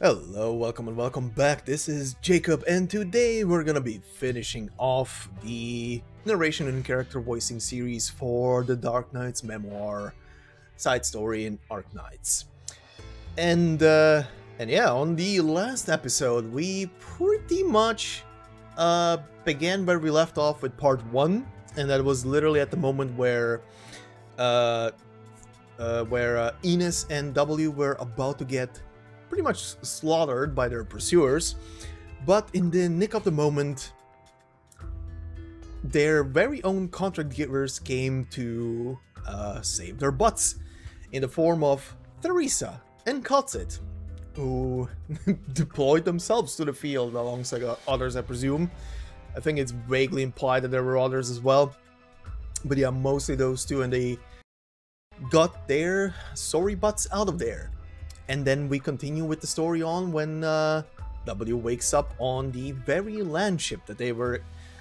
Hello, welcome and welcome back. This is Jacob, and today we're gonna be finishing off the narration and character voicing series for the Darknights memoir side story in Arknights. And uh and yeah, on the last episode we pretty much uh began where we left off with part one, and that was literally at the moment where uh uh, where uh, Ines and W were about to get pretty much slaughtered by their pursuers, but in the nick of the moment, their very own contract givers came to uh, save their butts in the form of Theresa and Kal'tsit, who deployed themselves to the field alongside others, I presume. I think it's vaguely implied that there were others as well. But yeah, mostly those two, and they got their sorry butts out of there. And then we continue with the story on when uh, W wakes up on the very land ship that they were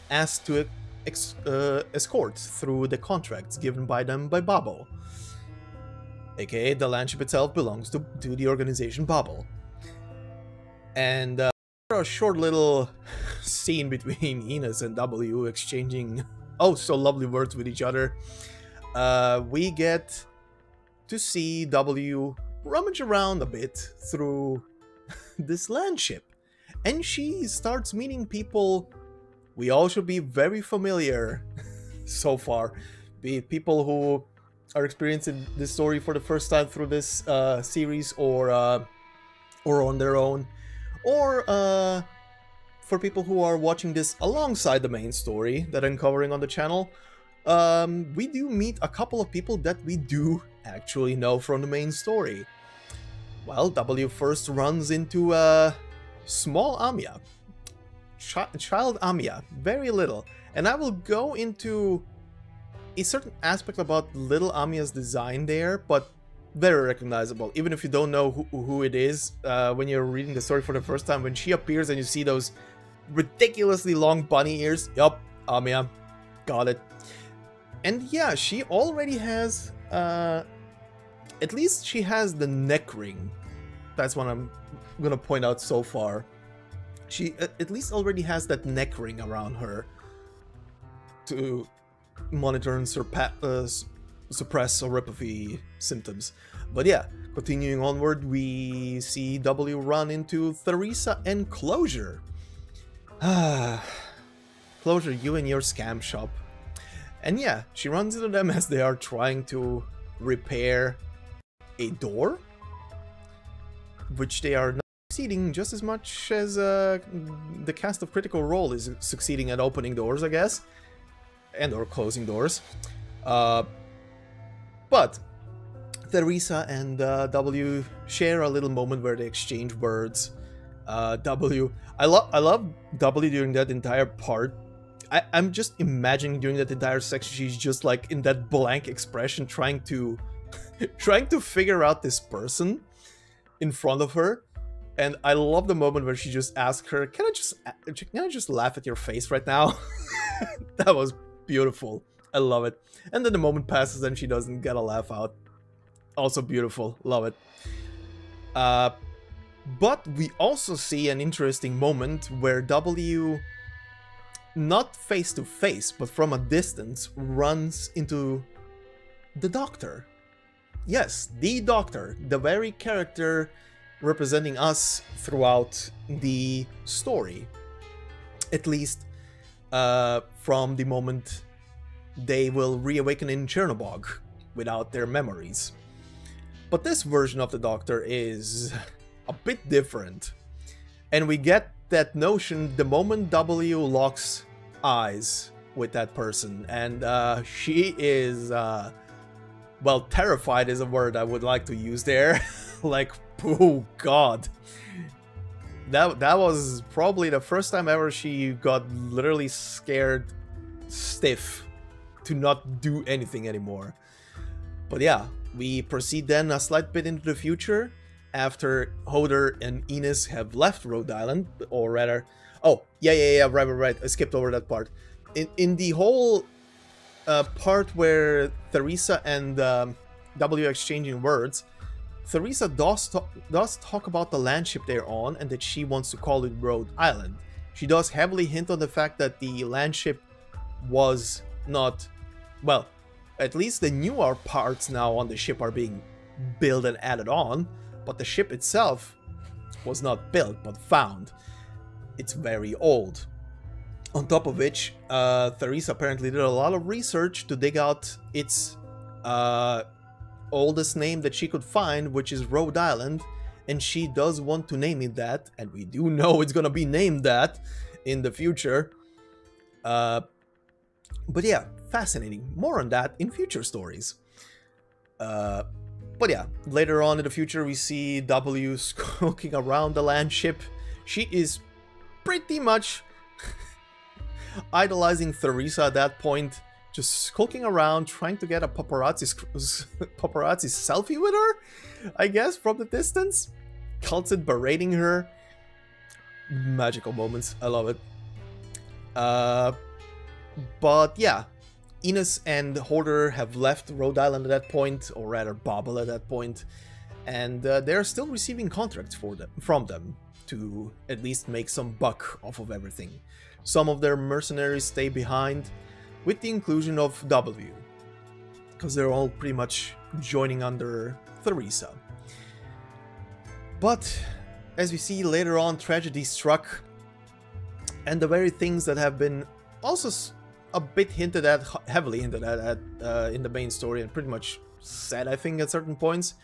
asked to ex- uh, escort through the contracts given by them by Babel. AKA, the land ship itself belongs to, to the organization Babel. And uh, a short little scene between Ines and W exchanging oh so lovely words with each other. Uh, we get to see W rummage around a bit through this land ship. And she starts meeting people we all should be very familiar so far. Be it people who are experiencing this story for the first time through this uh, series or uh, or on their own. Or uh, for people who are watching this alongside the main story that I'm covering on the channel. Um, we do meet a couple of people that we do actually know from the main story. Well, W first runs into a small Amiya. Ch child Amiya. Very little. And I will go into a certain aspect about little Amiya's design there, but very recognizable. Even if you don't know who, who it is, uh, when you're reading the story for the first time, when she appears and you see those ridiculously long bunny ears, yup, Amiya, got it. And yeah, she already has uh, at least she has the neck ring. That's what I'm gonna point out so far. She at least already has that neck ring around her to monitor and uh, suppress Oripathy symptoms. But yeah, continuing onward, we see W run into Theresa and Closure. Closure, you and your scam shop. And yeah, she runs into them as they are trying to repair a door, which they are not succeeding just as much as uh, the cast of Critical Role is succeeding at opening doors, I guess, and or closing doors. Uh, but Theresa and uh, W share a little moment where they exchange words. Uh, w, I love I love W during that entire part. I, I'm just imagining during that entire section she's just like in that blank expression trying to trying to figure out this person in front of her. And I love the moment where she just asks her, "Can I just can I just laugh at your face right now?" that was beautiful. I love it. And then the moment passes and she doesn't get a laugh out. Also beautiful. Love it. Uh, but we also see an interesting moment where W, not face to face, but from a distance, runs into the doctor yes, the Doctor, the very character representing us throughout the story. At least uh, from the moment they will reawaken in Chernobog without their memories. But this version of the Doctor is a bit different. And we get that notion the moment W locks eyes with that person. And uh, she is uh, well, terrified is a word I would like to use there. like, oh god. That, that was probably the first time ever she got literally scared stiff to not do anything anymore. But yeah, we proceed then a slight bit into the future after Hoarder and Ines have left Rhode Island, or rather, oh, yeah, yeah, yeah, right, right, right, I skipped over that part. In, in the whole uh, part where Theresa and um, W exchanging words, Theresa does, to does talk about the landship they're on and that she wants to call it Rhode Island. She does heavily hint on the fact that the landship was not, well, at least the newer parts now on the ship are being built and added on, but the ship itself was not built but found. It's very old. On top of which, uh, Theresa apparently did a lot of research to dig out its uh, oldest name that she could find, which is Rhode Island, and she does want to name it that, and we do know it's gonna be named that in the future. Uh, but yeah, fascinating. More on that in future stories. Uh, but yeah, later on in the future, we see W skulking around the land ship. She is pretty much idolizing Theresa at that point, just skulking around, trying to get a paparazzi paparazzi selfie with her, I guess, from the distance. Kal'tsit berating her. Magical moments. I love it. Uh, but yeah, Ines and Hoarder have left Rhode Island at that point, or rather Babel at that point, and uh, they're still receiving contracts for them from them to at least make some buck off of everything. Some of their mercenaries stay behind, with the inclusion of W, because they're all pretty much joining under Theresa. But as we see later on, tragedy struck, and the very things that have been also a bit hinted at, heavily hinted at, at uh, in the main story, and pretty much said, I think, at certain points.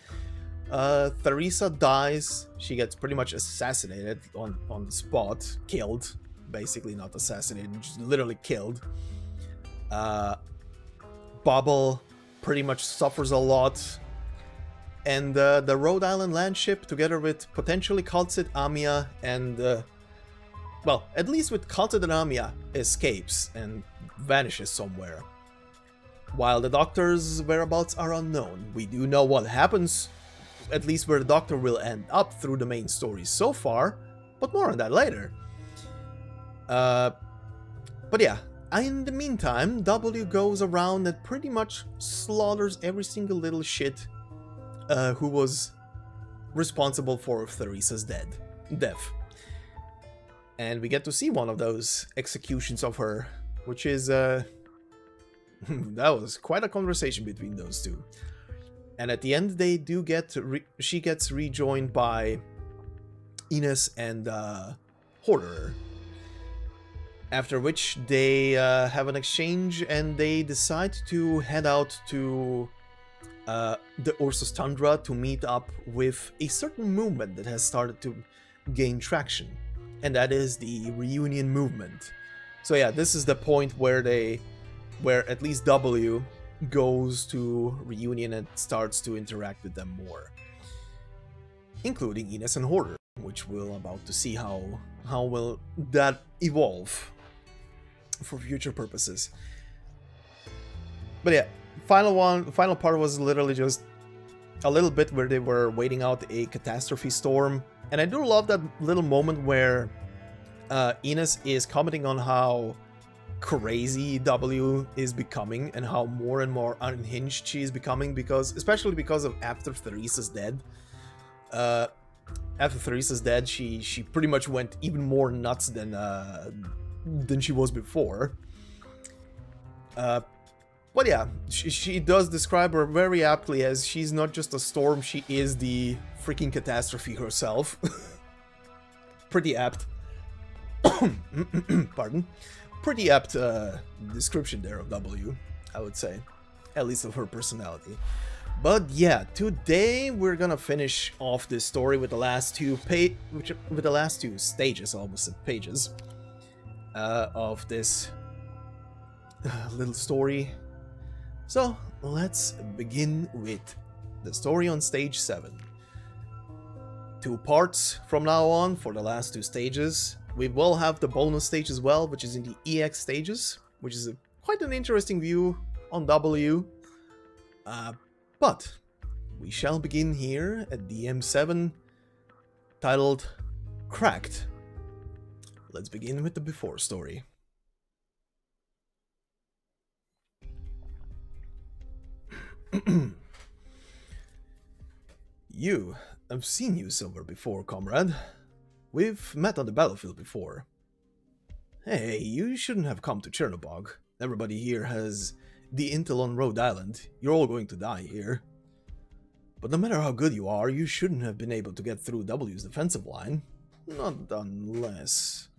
Uh, Theresa dies. She gets pretty much assassinated on, on the spot, killed. Basically, not assassinated, just literally killed. Uh, Babel pretty much suffers a lot. And uh, the Rhode Island landship, together with potentially Kal'tsit, Amiya, and uh, well, at least with Kal'tsit and Amiya, escapes and vanishes somewhere. While the Doctor's whereabouts are unknown, we do know what happens, at least where the Doctor will end up through the main story so far, but more on that later. Uh, but yeah, in the meantime, W goes around and pretty much slaughters every single little shit uh, who was responsible for Theresa's dead death. And we get to see one of those executions of her, which is uh that was quite a conversation between those two. And at the end they do get she gets rejoined by Ines and uh Hoarder. After which they uh, have an exchange and they decide to head out to uh, the Ursus Tundra to meet up with a certain movement that has started to gain traction, and that is the reunion movement. So yeah, this is the point where they, where at least W goes to reunion and starts to interact with them more, including Ines and Hoarder, which we're about to see how how will that evolve for future purposes. But yeah, final one, final part was literally just a little bit where they were waiting out a catastrophe storm. And I do love that little moment where uh, is commenting on how crazy W is becoming and how more and more unhinged she is becoming because, especially because of after Theresa's dead. Uh, after Theresa's dead, she she pretty much went even more nuts than uh, than she was before. Uh, but yeah, she, she does describe her very aptly as she's not just a storm, she is the freaking catastrophe herself. Pretty apt. Pardon. Pretty apt uh, description there of W, I would say. At least of her personality. But yeah, today we're gonna finish off this story with the last two pa which, with the last two stages, almost pages, uh, of this uh, little story so let's begin with the story on stage 7. Two parts from now on for the last two stages. We will have the bonus stage as well, which is in the EX stages, which is a, quite an interesting view on W. Uh, but we shall begin here at DM7, titled Cracked. Let's begin with the before story. You, I've seen you somewhere before, comrade. We've met on the battlefield before. Hey, you shouldn't have come to Chernobog. Everybody here has the intel on Rhode Island. You're all going to die here. But no matter how good you are, you shouldn't have been able to get through W's defensive line. Not unless...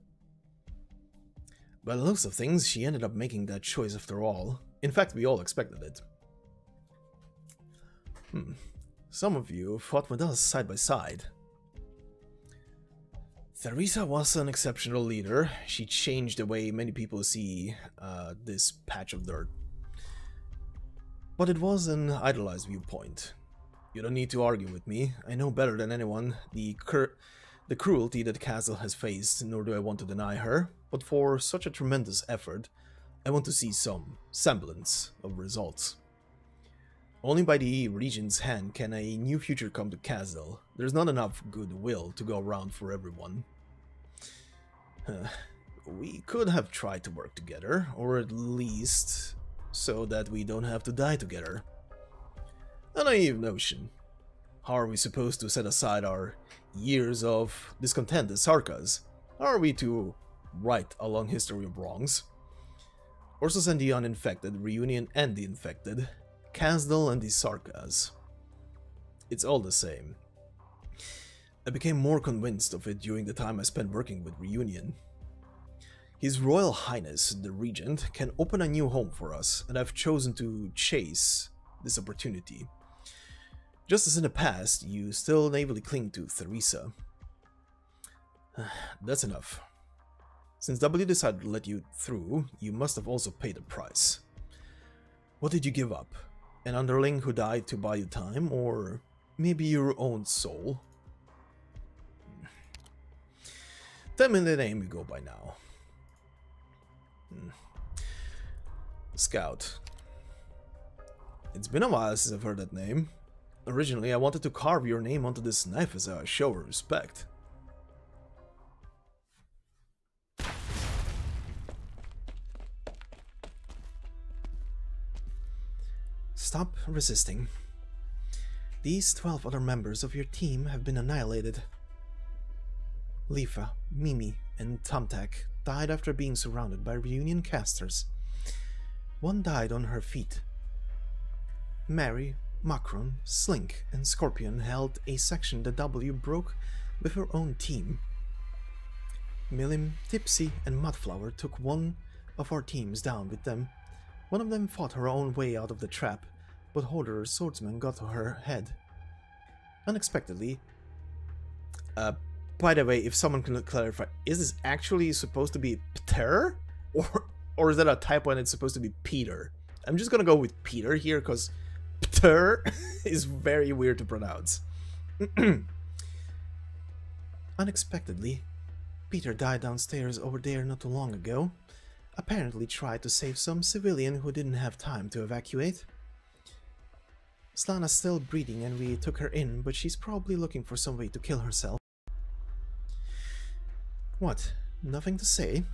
By the looks of things, she ended up making that choice after all. In fact, we all expected it. Hmm. Some of you fought with us side by side. Theresa was an exceptional leader. She changed the way many people see uh, this patch of dirt. But it was an idolized viewpoint. You don't need to argue with me. I know better than anyone the the cruelty that Kazdel has faced, nor do I want to deny her. But for such a tremendous effort, I want to see some semblance of results. Only by the Regent's hand can a new future come to Kazdel. There's not enough goodwill to go around for everyone. we could have tried to work together, or at least so that we don't have to die together. A naive notion. How are we supposed to set aside our years of discontent as Sarkaz? How are we to write a long history of wrongs? Ursus and the uninfected, Reunion and the infected, Kazdel and the Sarkaz. It's all the same. I became more convinced of it during the time I spent working with Reunion. His Royal Highness, the Regent, can open a new home for us, and I've chosen to chase this opportunity. Just as in the past, you still naively cling to Theresa. That's enough. Since W decided to let you through, you must have also paid a price. What did you give up? An underling who died to buy you time, or maybe your own soul? Tell me the name you go by now. Hmm. Scout. It's been a while since I've heard that name. Originally, I wanted to carve your name onto this knife as a show of respect. Stop resisting. These 12 other members of your team have been annihilated. Lifa, Mimi, and Tumtak died after being surrounded by reunion casters. One died on her feet. Mary, Macron, Slink, and Scorpion held a section the W broke with her own team. Milim, Tipsy, and Mudflower took one of our teams down with them. One of them fought her own way out of the trap, but Hoarder's swordsman got to her head. Unexpectedly, uh, by the way, if someone can clarify, is this actually supposed to be Pter? Or, or is that a typo and it's supposed to be Peter? I'm just gonna go with Peter here because Pter is very weird to pronounce. Unexpectedly, Peter died downstairs over there not too long ago. Apparently tried to save some civilian who didn't have time to evacuate. Slana's still breathing and we took her in, but she's probably looking for some way to kill herself. What? Nothing to say?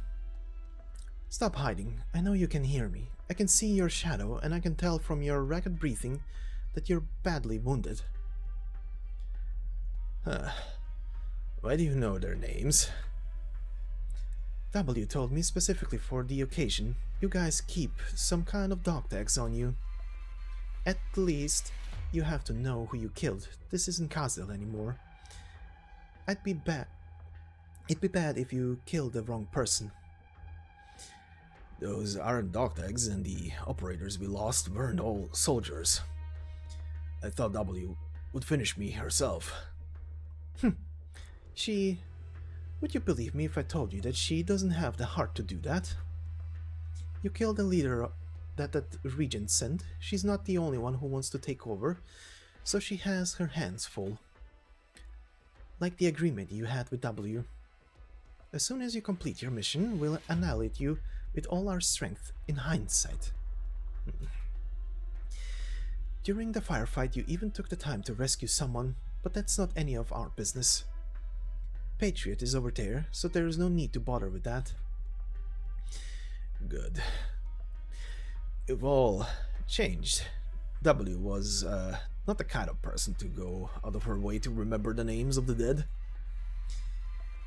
Stop hiding. I know you can hear me. I can see your shadow, and I can tell from your ragged breathing that you're badly wounded. Huh. Why do you know their names? W told me specifically for the occasion, you guys keep some kind of dog tags on you. At least, you have to know who you killed. This isn't Kazdel anymore. I'd be bad. It'd be bad if you killed the wrong person. Those aren't dog tags, and the operators we lost weren't all soldiers. I thought W would finish me herself. Hm. She... Would you believe me if I told you that she doesn't have the heart to do that? You killed the leader that that regent sent, she's not the only one who wants to take over, so she has her hands full. Like the agreement you had with W. As soon as you complete your mission, we'll annihilate you with all our strength in hindsight. Hmm. During the firefight, you even took the time to rescue someone, but that's not any of our business. Patriot is over there, so there is no need to bother with that. Good. We've all changed. W was uh, not the kind of person to go out of her way to remember the names of the dead.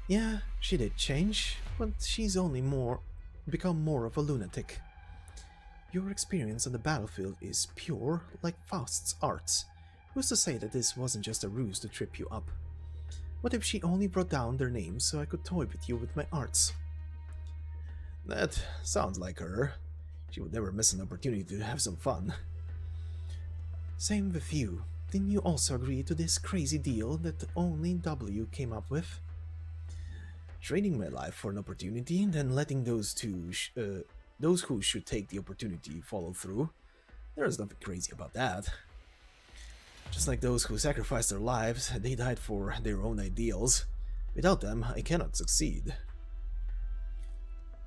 Yeah, she did change, but she's only more become more of a lunatic. Your experience on the battlefield is pure, like Faust's arts. Who's to say that this wasn't just a ruse to trip you up? What if she only brought down their names so I could toy with you with my arts? That sounds like her. She would never miss an opportunity to have some fun. Same with you. Didn't you also agree to this crazy deal that only W came up with? Trading my life for an opportunity, and then letting those two, uh, those who should take the opportunity follow through. There's nothing crazy about that. Just like those who sacrificed their lives, they died for their own ideals. Without them, I cannot succeed.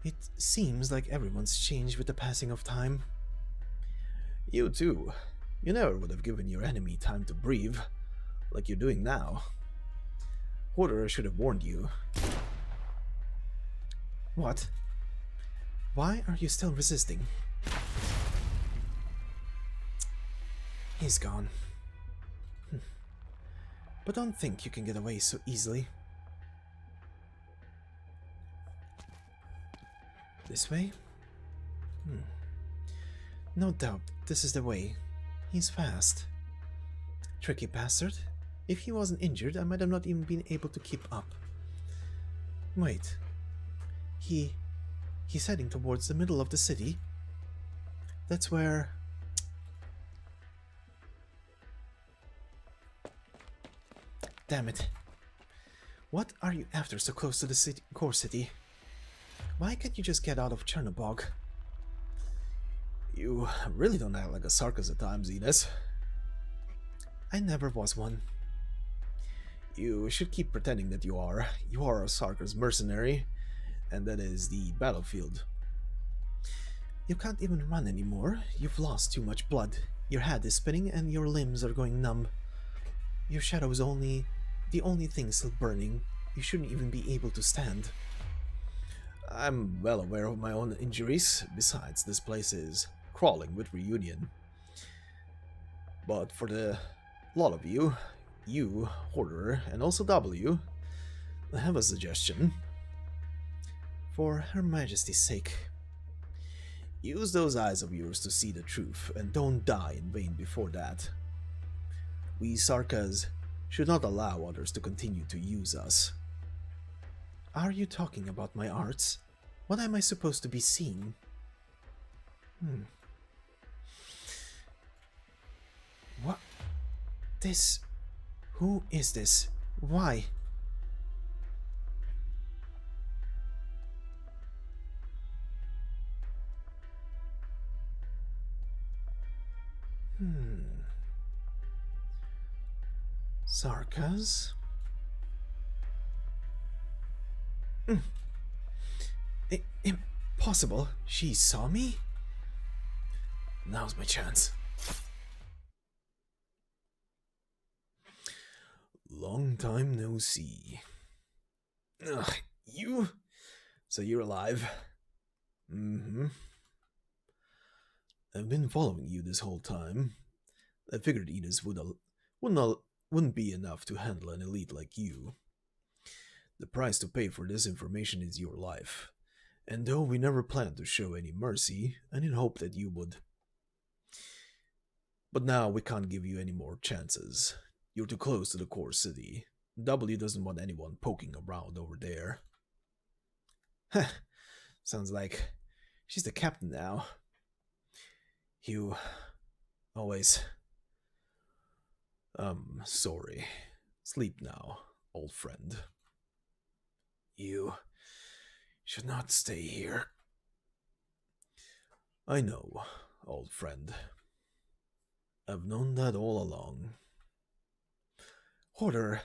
It seems like everyone's changed with the passing of time. You too. You never would have given your enemy time to breathe, like you're doing now. Hoarder should have warned you. What? Why are you still resisting? He's gone. Hmm. But don't think you can get away so easily. This way? Hmm. No doubt this is the way. He's fast. Tricky bastard. If he wasn't injured, I might have not even been able to keep up. Wait. He... He's heading towards the middle of the city. That's where... Damn it. What are you after so close to the city, core city? Why can't you just get out of Chernobog? You really don't act like a Sarkaz at times, Ines. I never was one. You should keep pretending that you are. You are a Sarkaz mercenary, and that is the battlefield. You can't even run anymore. You've lost too much blood. Your head is spinning and your limbs are going numb. Your shadow is only the only thing still burning. You shouldn't even be able to stand. I'm well aware of my own injuries. Besides, this place is crawling with reunion. But for the lot of you, you, Hoarder, and also W, I have a suggestion. For Her Majesty's sake, use those eyes of yours to see the truth and don't die in vain before that. We Sarkaz should not allow others to continue to use us. Are you talking about my arts? What am I supposed to be seeing? Hmm. What? This... Who is this? Why? Hmm. Sarkaz? I impossible. She saw me? Now's my chance. Long time no see. Ugh, you? So you're alive? Mm-hmm. I've been following you this whole time. I figured Ines would wouldn't, wouldn't be enough to handle an elite like you. The price to pay for this information is your life. And though we never planned to show any mercy, I did hope that you would. But now we can't give you any more chances. You're too close to the core city. W doesn't want anyone poking around over there. Heh, sounds like she's the captain now. You always. Um, sorry. Sleep now, old friend. You should not stay here. I know, old friend. I've known that all along. Hoarder.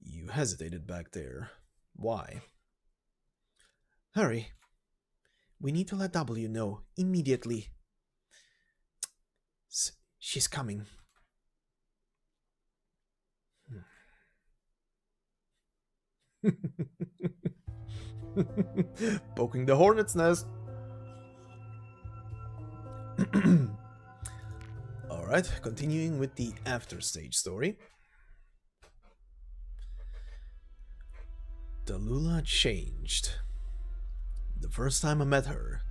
You hesitated back there. Why? Hurry. We need to let W know immediately. S she's coming. Poking the hornet's nest. Alright, continuing with the after stage story. Tallulah changed. The first time I met her,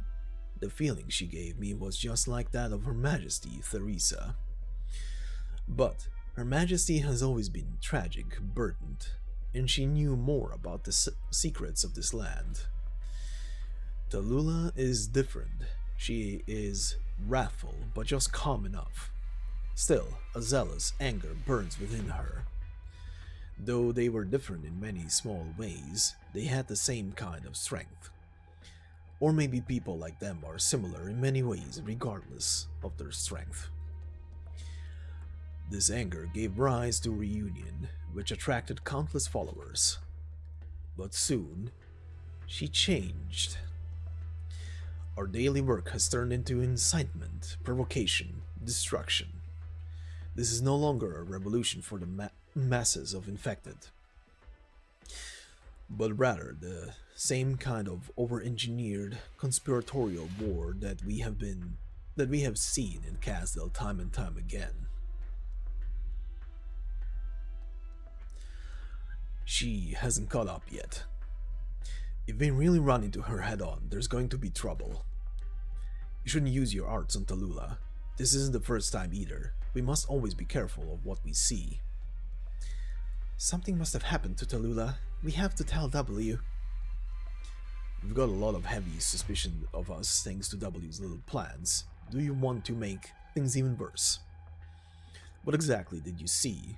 the feeling she gave me was just like that of Her Majesty Theresa. But Her Majesty has always been tragic, burdened, and she knew more about the secrets of this land. Tallulah is different. She is wrathful, but just calm enough. Still, a zealous anger burns within her. Though they were different in many small ways, they had the same kind of strength. Or maybe people like them are similar in many ways, regardless of their strength. This anger gave rise to Reunion, which attracted countless followers. But soon, she changed. Our daily work has turned into incitement, provocation, destruction. This is no longer a revolution for the ma masses of infected, but rather the same kind of over-engineered conspiratorial war that we have been that we have seen in Kazdel time and time again. She hasn't caught up yet. If we really run into her head on, there's going to be trouble. You shouldn't use your arts on Tallulah. This isn't the first time either. We must always be careful of what we see. Something must have happened to Tallulah. We have to tell W. We've got a lot of heavy suspicion of us thanks to W's little plans. Do you want to make things even worse? What exactly did you see?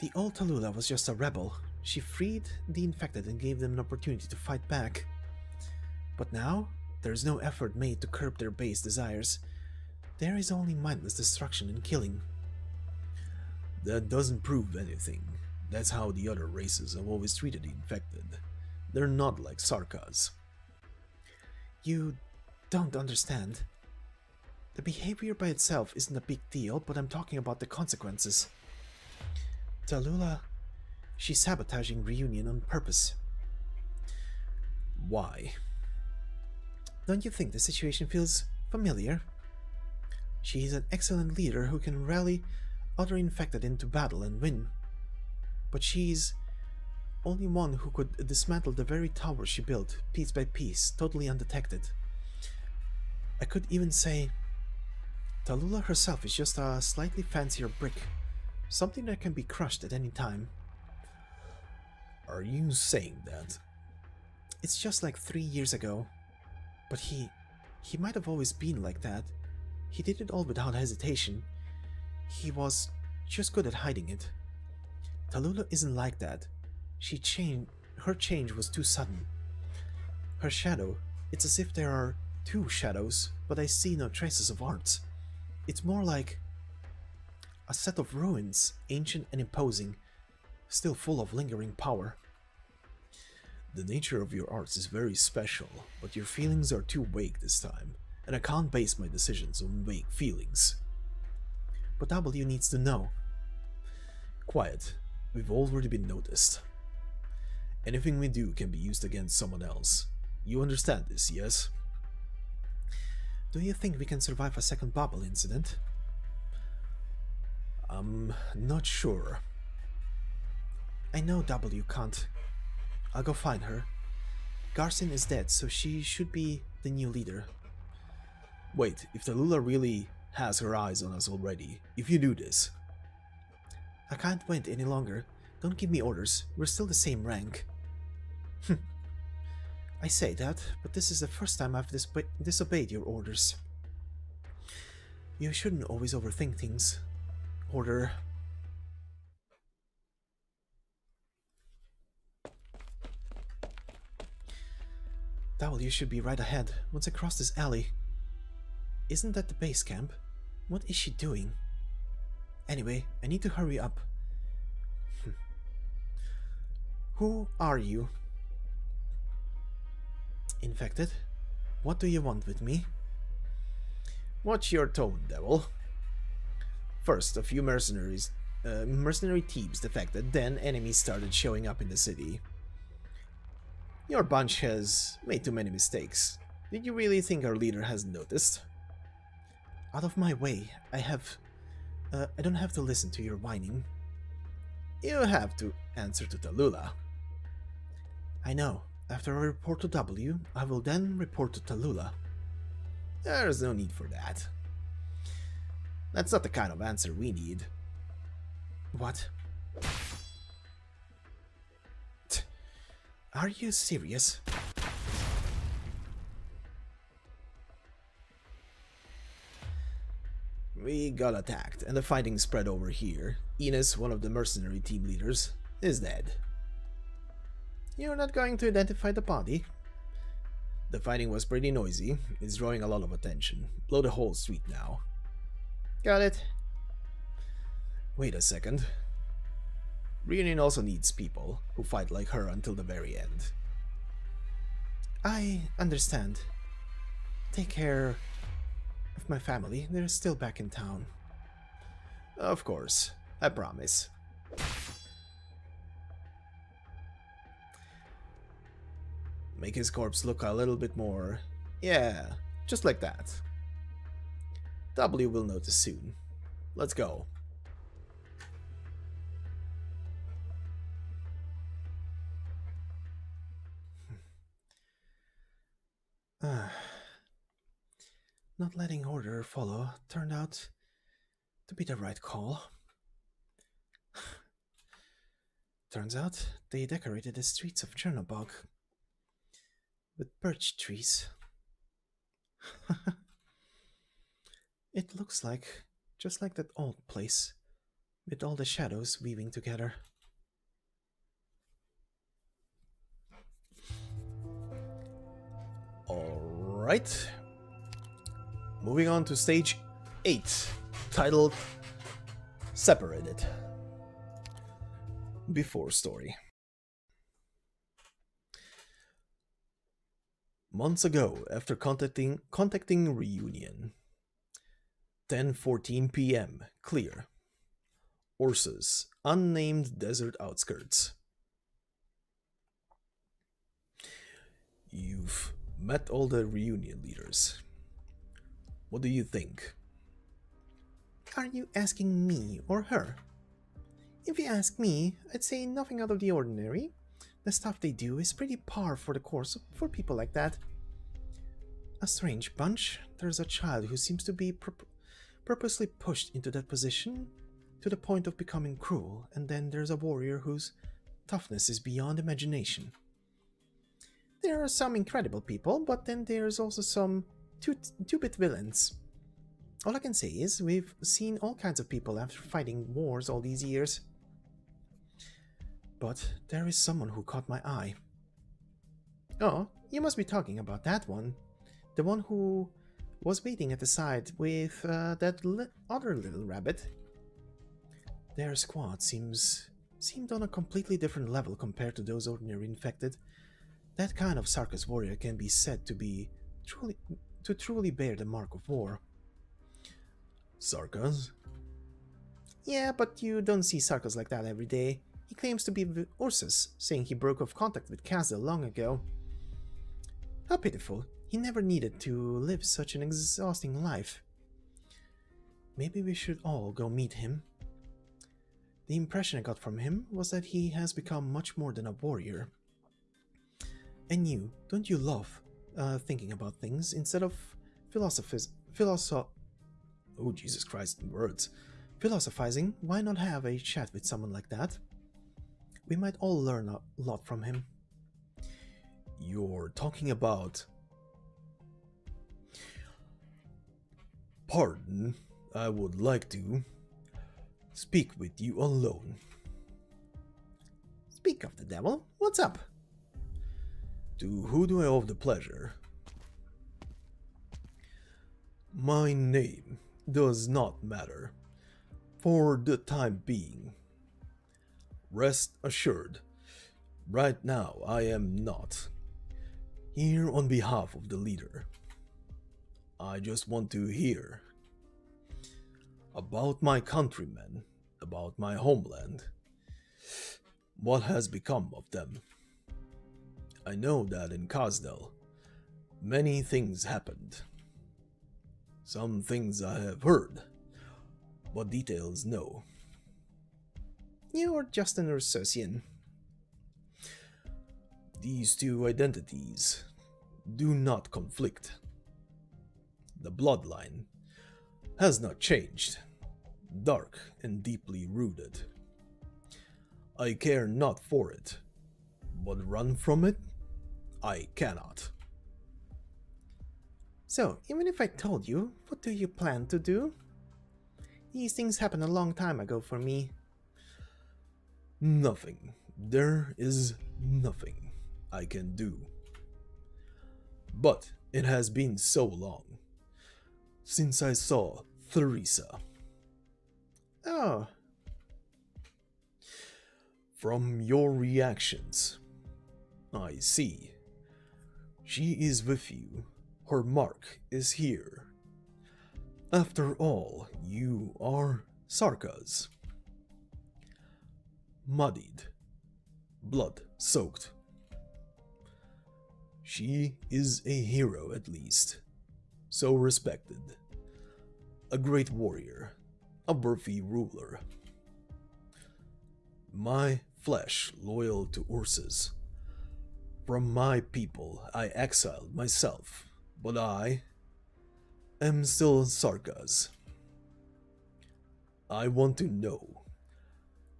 The old Tallulah was just a rebel. She freed the infected and gave them an opportunity to fight back. But now, there is no effort made to curb their base desires. There is only mindless destruction and killing. That doesn't prove anything. That's how the other races have always treated the infected. They're not like Sarkaz. You don't understand. The behavior by itself isn't a big deal, but I'm talking about the consequences. Tallulah, she's sabotaging reunion on purpose. Why? Don't you think the situation feels familiar? She is an excellent leader who can rally other infected into battle and win. But she's only one who could dismantle the very tower she built, piece by piece, totally undetected. I could even say Tallulah herself is just a slightly fancier brick, something that can be crushed at any time. Are you saying that? It's just like three years ago. But he... he might have always been like that. He did it all without hesitation. He was just good at hiding it. Tallulah isn't like that. She changed. Her change was too sudden. Her shadow, it's as if there are two shadows, but I see no traces of art. It's more like a set of ruins, ancient and imposing, still full of lingering power. The nature of your arts is very special, but your feelings are too vague this time, and I can't base my decisions on vague feelings. But W needs to know. Quiet, we've already been noticed. Anything we do can be used against someone else. You understand this, yes? Do you think we can survive a second Babel incident? I'm not sure. I know W can't. I'll go find her. Garson is dead, so she should be the new leader. Wait, if Tallulah really has her eyes on us already, if you do this... I can't wait any longer. Don't give me orders. We're still the same rank. Hm. I say that, but this is the first time I've disobe disobeyed your orders. You shouldn't always overthink things. Order. you should be right ahead, once I cross this alley. Isn't that the base camp? What is she doing? Anyway, I need to hurry up. Who are you? Infected? What do you want with me? Watch your tone, devil. First, a few mercenaries, uh, mercenary teams defected, then enemies started showing up in the city. Your bunch has made too many mistakes. Did you really think our leader hasn't noticed? Out of my way. I have. Uh, I don't have to listen to your whining. You have to answer to Tallulah. I know. After I report to W, I will then report to Tallulah. There's no need for that. That's not the kind of answer we need. What? Are you serious? We got attacked, and the fighting spread over here. Enos, one of the mercenary team leaders, is dead. You're not going to identify the body? The fighting was pretty noisy. It's drawing a lot of attention. Blow the whole street now. Got it. Wait a second. Reunion also needs people who fight like her until the very end. I understand. Take care of my family. They're still back in town. Of course. I promise. Make his corpse look a little bit more... Yeah, just like that. W will notice soon. Let's go. Not letting Hoarder follow turned out to be the right call. Turns out they decorated the streets of Chernobog with birch trees. it looks like just like that old place, with all the shadows weaving together. Alright. Moving on to stage 8, titled Separated. Before story. Months ago, after contacting contacting Reunion. 10:14 p.m. Clear. Ursus, unnamed desert outskirts. You've met all the reunion leaders. What do you think? Are you asking me or her? If you ask me, I'd say nothing out of the ordinary. The stuff they do is pretty par for the course for people like that. A strange bunch. There's a child who seems to be pur purposely pushed into that position to the point of becoming cruel, and then there's a warrior whose toughness is beyond imagination. There are some incredible people, but then there's also some two-bit villains. All I can say is, we've seen all kinds of people after fighting wars all these years. But there is someone who caught my eye. Oh, you must be talking about that one. The one who was waiting at the side with uh, that li other little rabbit. Their squad seems seemed on a completely different level compared to those ordinary infected. That kind of Sarkaz warrior can be said to be truly to truly bear the mark of war. Sarkaz? Yeah, but you don't see Sarkaz like that every day. He claims to be Ursus, saying he broke off contact with Kazda long ago. How pitiful. He never needed to live such an exhausting life. Maybe we should all go meet him. The impression I got from him was that he has become much more than a warrior. And you, don't you love uh, thinking about things instead of philosophiz- philosoph- oh Jesus Christ, words. Philosophizing, why not have a chat with someone like that? We might all learn a lot from him. You're talking about... Pardon, I would like to speak with you alone. Speak of the devil, what's up? To who do I owe the pleasure? My name does not matter for the time being. Rest assured, right now I am not here on behalf of the leader. I just want to hear about my countrymen, about my homeland. What has become of them? I know that in Kazdel, many things happened. Some things I have heard, but details no. You're just an Ursusian. These two identities do not conflict. The bloodline has not changed, dark and deeply rooted. I care not for it, but run from it, I cannot. So, even if I told you, what do you plan to do? These things happened a long time ago for me. Nothing. There is nothing I can do. But it has been so long since I saw Theresa. Oh. From your reactions, I see. She is with you. Her mark is here. After all, you are Sarkaz. Muddied, blood soaked. She is a hero at least, so respected. A great warrior, a worthy ruler. My flesh loyal to Ursus. From my people I exiled myself, but I am still Sarkaz. I want to know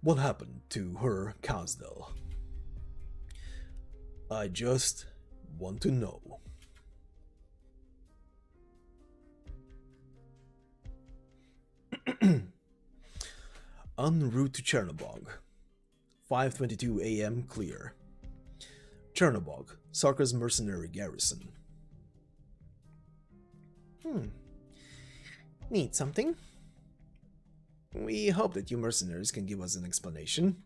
what happened to her Kazdel. I just want to know. En route to Chernobog. 5.22 a.m. clear. Chernobog, Sarkaz mercenary garrison. Hmm. Need something? We hope that you mercenaries can give us an explanation.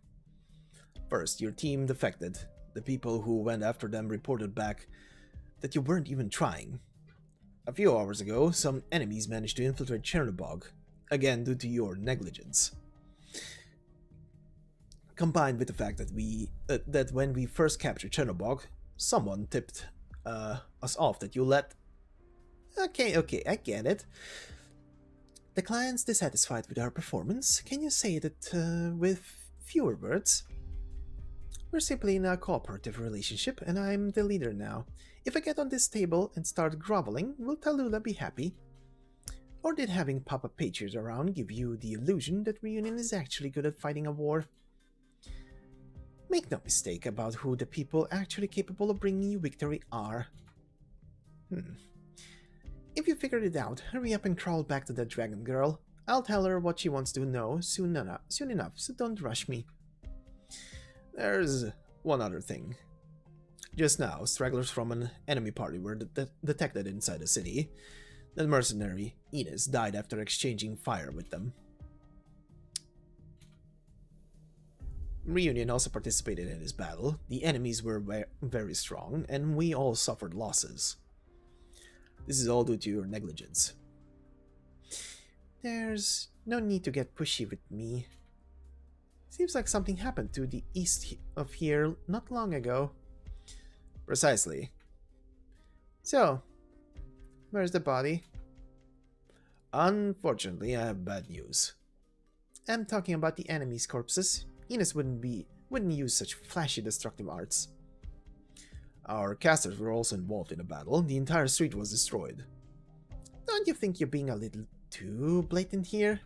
First, your team defected. The people who went after them reported back that you weren't even trying. A few hours ago, some enemies managed to infiltrate Chernobog, again due to your negligence. Combined with the fact that we uh, that when we first captured Chernobog, someone tipped uh, us off that you let. Okay, okay, I get it. The client's dissatisfied with our performance. Can you say that uh, with fewer words? We're simply in a cooperative relationship, and I'm the leader now. If I get on this table and start groveling, will Talulah be happy? Or did having Papa Patriot around give you the illusion that Reunion is actually good at fighting a war? Make no mistake about who the people actually capable of bringing you victory are. Hmm. If you figured it out, hurry up and crawl back to the Dragon Girl. I'll tell her what she wants to know soon enough, soon enough so don't rush me. There's one other thing. Just now, stragglers from an enemy party were de detected inside the city. The mercenary, Ines, died after exchanging fire with them. Reunion also participated in this battle. The enemies were very strong, and we all suffered losses. This is all due to your negligence. There's no need to get pushy with me. Seems like something happened to the east of here not long ago. Precisely. So, where's the body? Unfortunately, I have bad news. I'm talking about the enemy's corpses. Ines wouldn't be wouldn't use such flashy destructive arts. Our casters were also involved in the battle. The entire street was destroyed. Don't you think you're being a little too blatant here?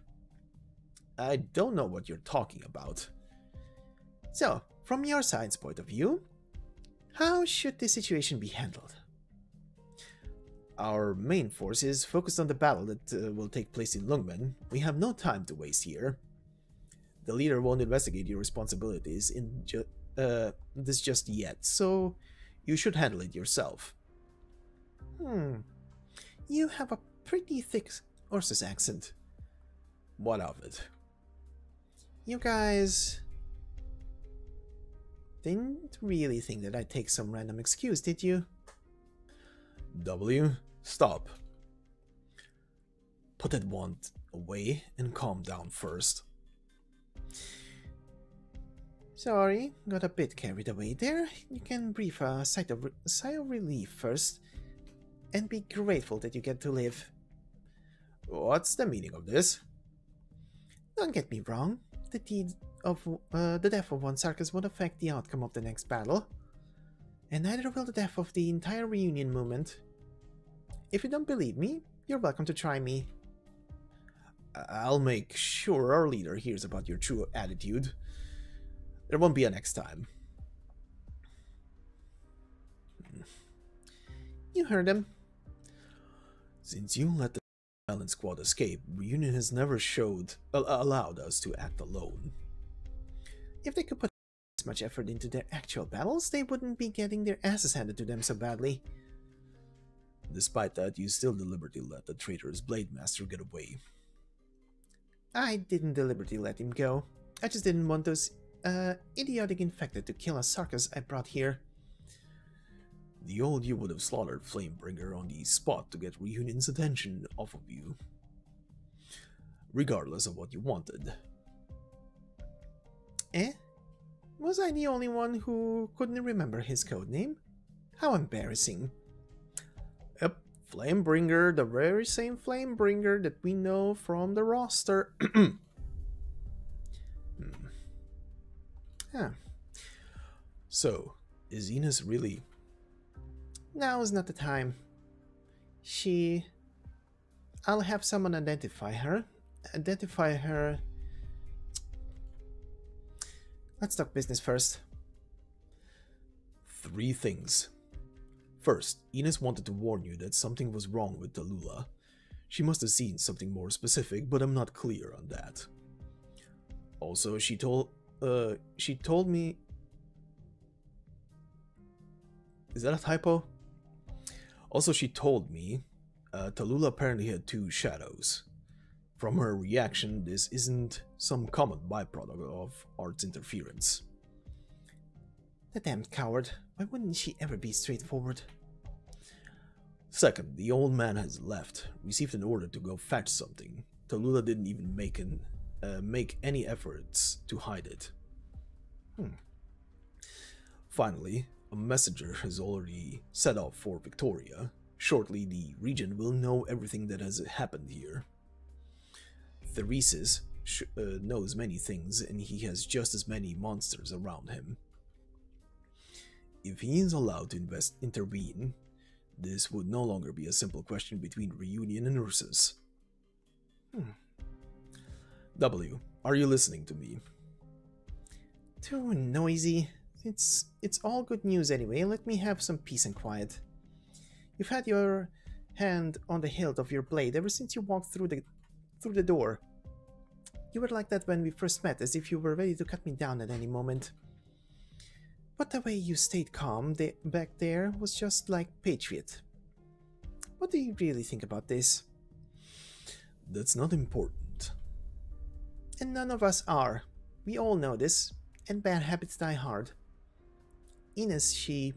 I don't know what you're talking about. So, from your side's point of view, how should this situation be handled? Our main force is focused on the battle that uh, will take place in Lungmen. We have no time to waste here. The leader won't investigate your responsibilities in ju uh, this just yet, so you should handle it yourself. Hmm. You have a pretty thick Ursus accent. What of it? You guys didn't really think that I'd take some random excuse, did you? W, stop. Put that wand away and calm down first. Sorry, got a bit carried away there. You can breathe a sigh of, sigh of relief first and be grateful that you get to live. What's the meaning of this? Don't get me wrong. The deed of uh, the death of one Sarkaz won't affect the outcome of the next battle, and neither will the death of the entire reunion movement. If you don't believe me, you're welcome to try me. I'll make sure our leader hears about your true attitude. There won't be a next time. Hmm. You heard him. Since you let the Island Squad escape, Reunion has never showed allowed us to act alone. If they could put as much effort into their actual battles, they wouldn't be getting their asses handed to them so badly. Despite that, you still deliberately let the traitorous Blade Master get away. I didn't deliberately let him go. I just didn't want those uh, idiotic infected to kill a Sarkaz I brought here. The old you would have slaughtered Flamebringer on the spot to get Reunion's attention off of you. Regardless of what you wanted. Eh? Was I the only one who couldn't remember his code name? How embarrassing. Yep, Flamebringer, the very same Flamebringer that we know from the roster. hmm. Huh. So, is Ines really... Now is not the time. She... I'll have someone identify her. Identify her... Let's talk business first. Three things. First, Ines wanted to warn you that something was wrong with Talulah. She must have seen something more specific, but I'm not clear on that. Also, she told uh she told me Is that a typo? Also, she told me uh, apparently had two shadows. From her reaction, this isn't some common byproduct of art's interference. The damned coward. Why wouldn't she ever be straightforward? Second, the old man has left, received an order to go fetch something. Talulah didn't even make an uh, make any efforts to hide it. Hmm. Finally, a messenger has already set off for Victoria. Shortly, the Regent will know everything that has happened here. Theresis uh, knows many things, and he has just as many monsters around him. If he is allowed to invest, intervene, this would no longer be a simple question between Reunion and Ursus. Hmm. W, are you listening to me? Too noisy. It's it's all good news anyway. Let me have some peace and quiet. You've had your hand on the hilt of your blade ever since you walked through the through the door. You were like that when we first met, as if you were ready to cut me down at any moment. But the way you stayed calm the, back there was just like Patriot. What do you really think about this? That's not important. And none of us are. We all know this, and bad habits die hard. Ines, she...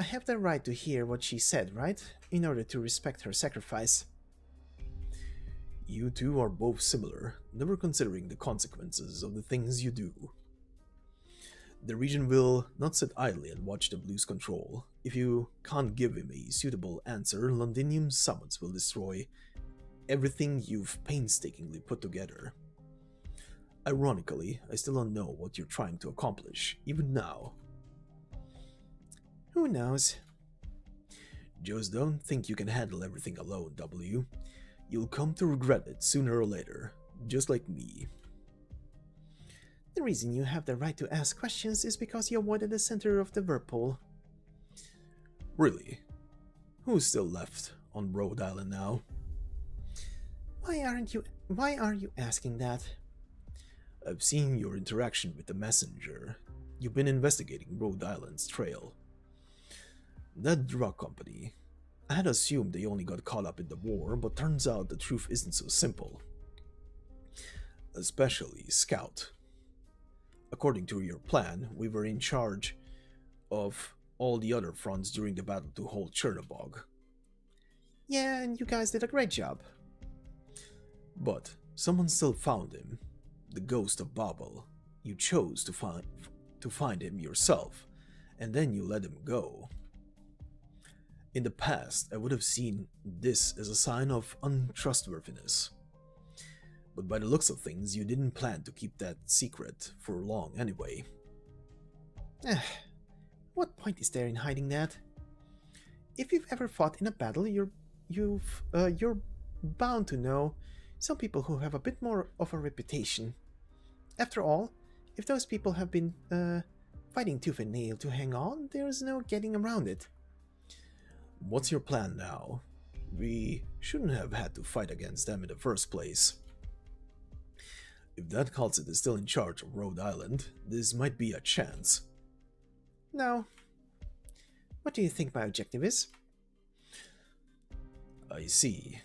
I have the right to hear what she said, right? In order to respect her sacrifice. You two are both similar, never considering the consequences of the things you do. The Regent will not sit idly and watch them lose control. If you can't give him a suitable answer, Londinium's summons will destroy everything you've painstakingly put together. Ironically, I still don't know what you're trying to accomplish, even now. Who knows? Just don't think you can handle everything alone, W. You'll come to regret it sooner or later, just like me. The reason you have the right to ask questions is because you avoided the center of the whirlpool. Really? Who's still left on Rhode Island now? Why aren't you why are you asking that? I've seen your interaction with the messenger. You've been investigating Rhode Island's trail. That drug company. I had assumed they only got caught up in the war, but turns out the truth isn't so simple. Especially Scout. According to your plan, we were in charge of all the other fronts during the battle to hold Chernobog. Yeah, and you guys did a great job. But someone still found him, the ghost of Babel. You chose to find to find him yourself, and then you let him go. In the past, I would have seen this as a sign of untrustworthiness. But by the looks of things, you didn't plan to keep that secret for long anyway. Eh, what point is there in hiding that? If you've ever fought in a battle, you're you've uh, you're bound to know some people who have a bit more of a reputation. After all, if those people have been uh, fighting tooth and nail to hang on, there's no getting around it. What's your plan now? We shouldn't have had to fight against them in the first place. If that Kal'tsit is still in charge of Rhode Island, this might be a chance. Now, what do you think my objective is? I see.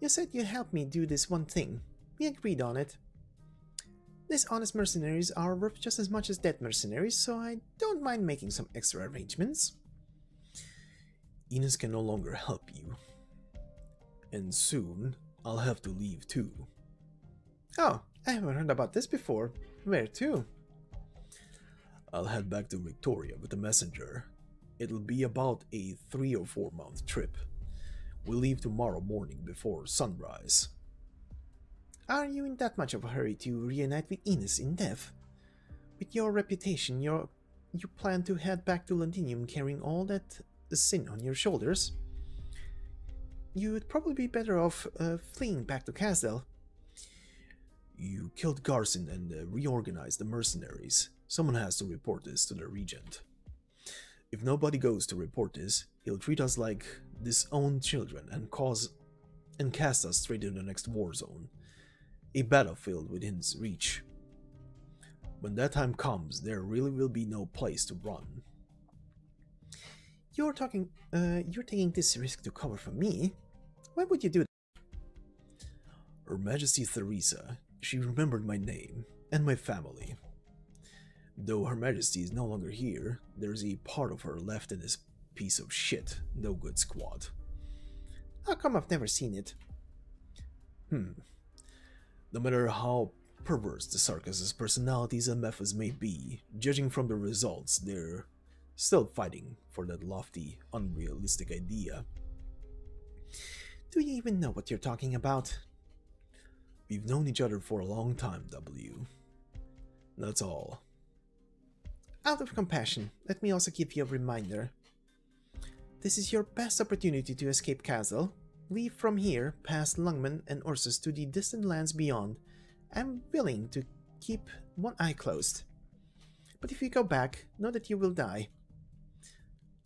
You said you'd help me do this one thing. We agreed on it. These honest mercenaries are worth just as much as dead mercenaries, so I don't mind making some extra arrangements. Ines can no longer help you. And soon, I'll have to leave too. Oh, I haven't heard about this before. Where to? I'll head back to Victoria with the messenger. It'll be about a three or four month trip. We'll leave tomorrow morning before sunrise. Are you in that much of a hurry to reunite with Ines in death? With your reputation, you you plan to head back to Londinium carrying all that sin on your shoulders? You'd probably be better off uh, fleeing back to Kazdel. You killed Garcin and uh, reorganized the mercenaries. Someone has to report this to the regent. If nobody goes to report this, he'll treat us like disowned children and cause and cast us straight into the next war zone, a battlefield within his reach. When that time comes, there really will be no place to run. You're talking, uh, you're taking this risk to cover for me. Why would you do that? Her Majesty Theresa, she remembered my name and my family. Though Her Majesty is no longer here, there's a part of her left in this piece of shit, no good squad. How come I've never seen it? Hmm. No matter how perverse the Sarkaz' personalities and methods may be, judging from the results, they're still fighting for that lofty, unrealistic idea. Do you even know what you're talking about? We've known each other for a long time, W. That's all. Out of compassion, let me also give you a reminder. This is your best opportunity to escape Kazdel. Leave from here, past Lungmen and Ursus to the distant lands beyond. I'm willing to keep one eye closed. But if you go back, know that you will die.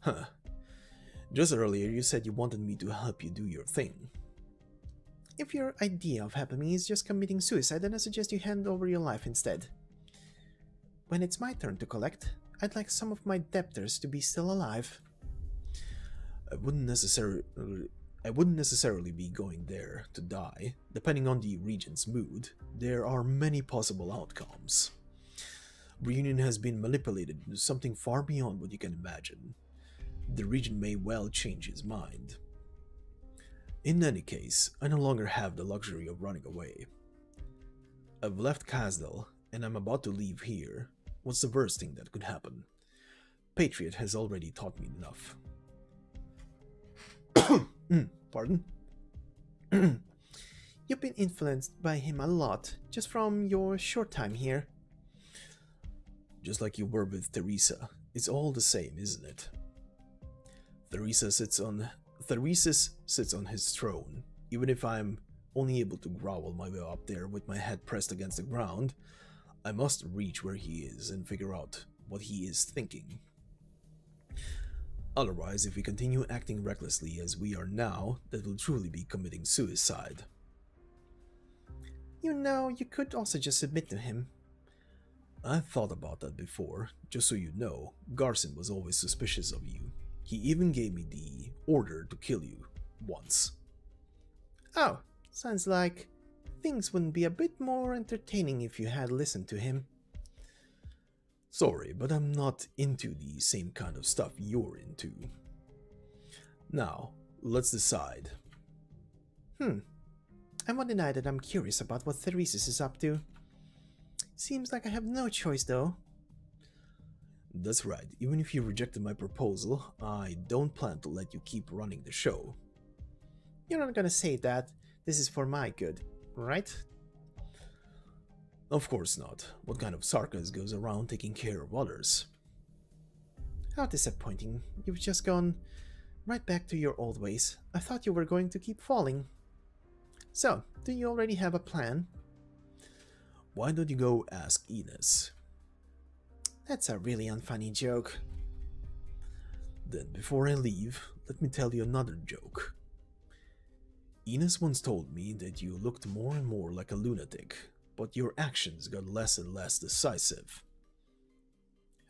Huh. Just earlier you said you wanted me to help you do your thing. If your idea of helping me is just committing suicide, then I suggest you hand over your life instead. When it's my turn to collect, I'd like some of my debtors to be still alive. I wouldn't necessarily I wouldn't necessarily be going there to die. Depending on the regent's mood, there are many possible outcomes. Reunion has been manipulated into something far beyond what you can imagine. The regent may well change his mind. In any case, I no longer have the luxury of running away. I've left Kazdel, and I'm about to leave here, What's the worst thing that could happen? Patriot has already taught me enough. Hmm, pardon? You've been influenced by him a lot, just from your short time here. Just like you were with Theresa. It's all the same, isn't it? Theresa sits on Theresis sits on his throne. Even if I'm only able to growl my way up there with my head pressed against the ground, I must reach where he is and figure out what he is thinking. Otherwise, if we continue acting recklessly as we are now, that will truly be committing suicide. You know, you could also just submit to him. I've thought about that before. Just so you know, Garcin was always suspicious of you. He even gave me the order to kill you once. Oh, sounds like things wouldn't be a bit more entertaining if you had listened to him. Sorry, but I'm not into the same kind of stuff you're into. Now, let's decide. Hmm. I won't deny that I'm curious about what Theresis is up to. Seems like I have no choice, though. That's right. Even if you rejected my proposal, I don't plan to let you keep running the show. You're not gonna say that. This is for my good, right? Of course not. What kind of Sarkaz goes around taking care of others? How disappointing. You've just gone right back to your old ways. I thought you were going to keep falling. So, do you already have a plan? Why don't you go ask Ines? That's a really unfunny joke. Then, before I leave, let me tell you another joke. Ines once told me that you looked more and more like a lunatic, but your actions got less and less decisive.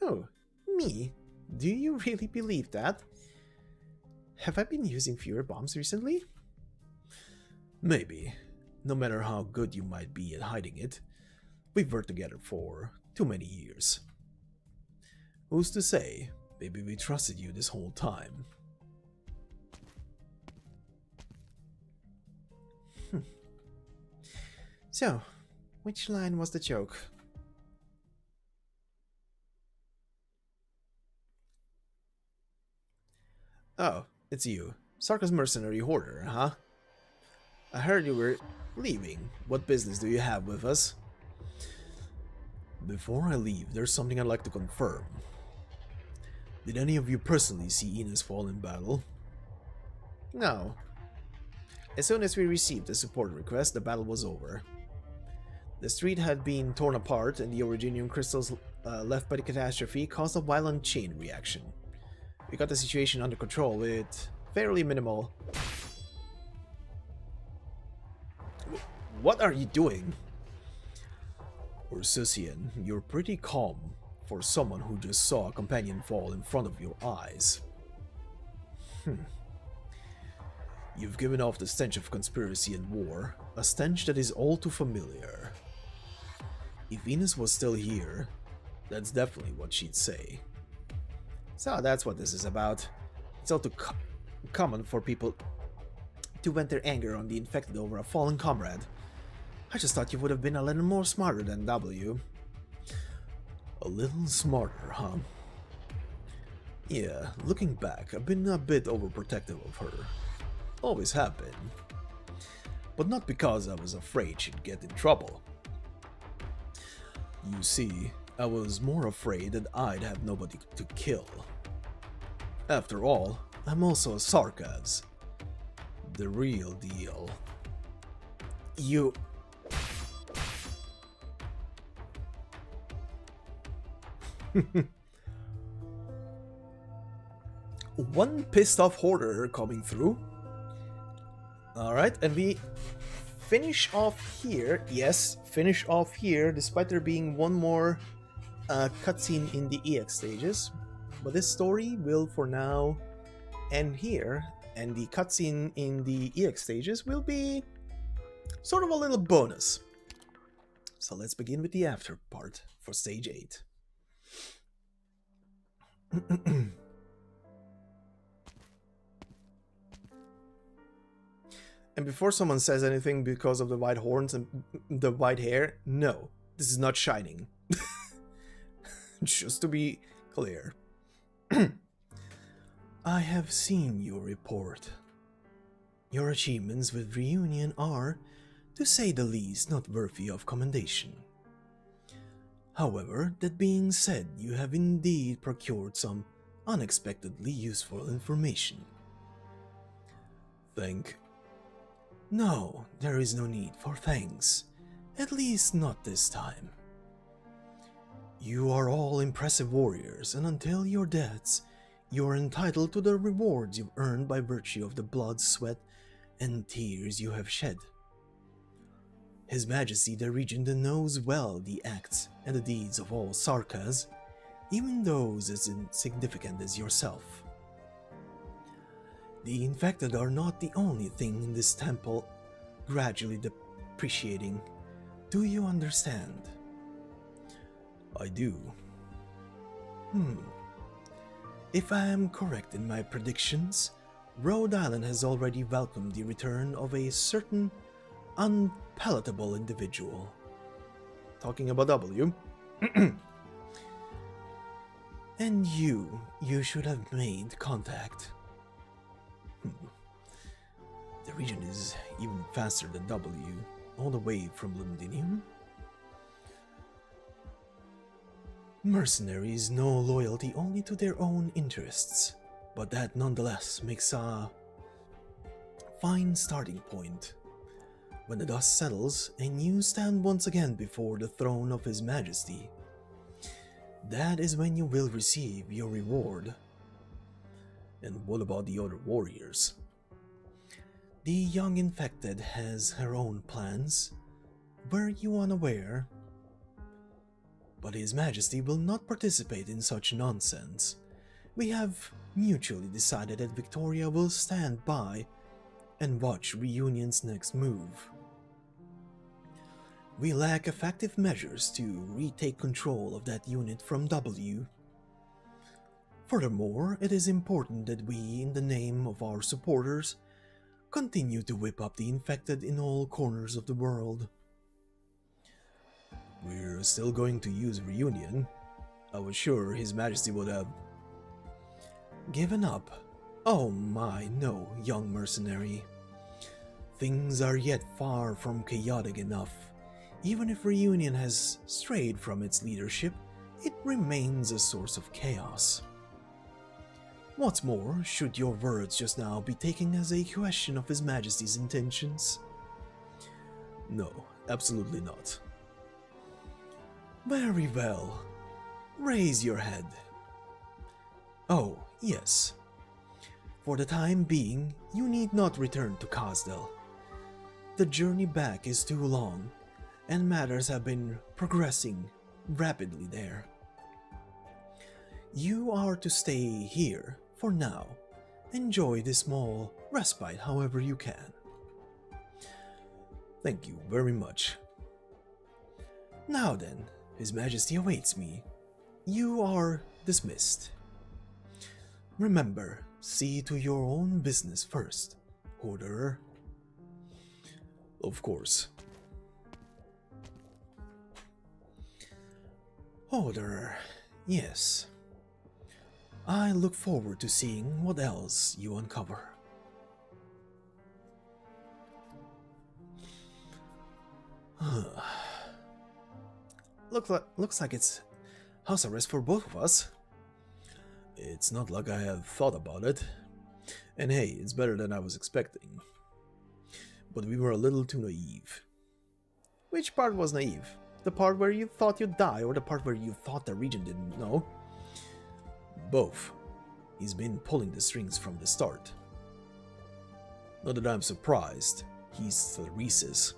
Oh, me? Do you really believe that? Have I been using fewer bombs recently? Maybe. No matter how good you might be at hiding it, we've worked together for too many years. Who's to say? Maybe we trusted you this whole time. Hmm. So, which line was the joke? Oh, it's you. Sarkaz mercenary Hoarder, huh? I heard you were leaving. What business do you have with us? Before I leave, there's something I'd like to confirm. Did any of you personally see Ines fall in battle? No. As soon as we received the support request, the battle was over. The street had been torn apart, and the Originium crystals uh, left by the catastrophe caused a violent chain reaction. We got the situation under control with fairly minimal... What are you doing? Ursusian, you're pretty calm for someone who just saw a companion fall in front of your eyes. Hmm. You've given off the stench of conspiracy and war, a stench that is all too familiar. If Ines was still here, that's definitely what she'd say. So that's what this is about. It's all too co common for people to vent their anger on the infected over a fallen comrade. I just thought you would have been a little more smarter than W. A little smarter, huh? Yeah, looking back, I've been a bit overprotective of her. Always have been. But not because I was afraid she'd get in trouble. You see, I was more afraid that I'd have nobody to kill. After all, I'm also a Sarkaz. The real deal. You... One pissed off Hoarder coming through. Alright, and we finish off here. Yes, finish off here, despite there being one more uh, cutscene in the EX stages. But this story will, for now, end here, and the cutscene in the EX stages will be sort of a little bonus. So let's begin with the after part for stage 8. and before someone says anything because of the white horns and the white hair, no, this is not shining. Just to be clear. I have seen your report. Your achievements with Reunion are, to say the least, not worthy of commendation. However, that being said, you have indeed procured some unexpectedly useful information. Thank. No, there is no need for thanks. At least not this time. You are all impressive warriors, and until your deaths, you are entitled to the rewards you've earned by virtue of the blood, sweat, and tears you have shed. His Majesty the Regent knows well the acts and the deeds of all Sarkaz, even those as insignificant as yourself. The infected are not the only thing in this temple gradually depreciating. Do you understand? I do. Hmm. If I am correct in my predictions, Rhode Island has already welcomed the return of a certain unpalatable individual. Talking about W. And you, you should have made contact. Hmm. The Regent is even faster than W, all the way from Londinium. Mercenaries know loyalty only to their own interests, but that nonetheless makes a fine starting point. When the dust settles and you stand once again before the throne of His Majesty, that is when you will receive your reward. And what about the other warriors? The young infected has her own plans. Were you unaware? But His Majesty will not participate in such nonsense. We have mutually decided that Victoria will stand by and watch Reunion's next move. We lack effective measures to retake control of that unit from W. Furthermore, it is important that we, in the name of our supporters, continue to whip up the infected in all corners of the world. We're still going to use Reunion. I was sure His Majesty would have given up. Oh my, no, young mercenary. Things are yet far from chaotic enough. Even if Reunion has strayed from its leadership, it remains a source of chaos. What's more, should your words just now be taken as a question of His Majesty's intentions? No, absolutely not. Very well. Raise your head. Oh, yes. For the time being, you need not return to Kazdel. The journey back is too long, and matters have been progressing rapidly there. You are to stay here for now. Enjoy this small respite however you can. Thank you very much. Now then, His Majesty awaits me. You are dismissed. Remember, see to your own business first, Hoarder. Of course. Hoarder, yes. I look forward to seeing what else you uncover. looks like looks like it's house arrest for both of us. It's not like I have thought about it. And hey, it's better than I was expecting. But we were a little too naive. Which part was naive? The part where you thought you'd die, or the part where you thought the Regent didn't know? Both. He's been pulling the strings from the start. Not that I'm surprised. He's Theresis.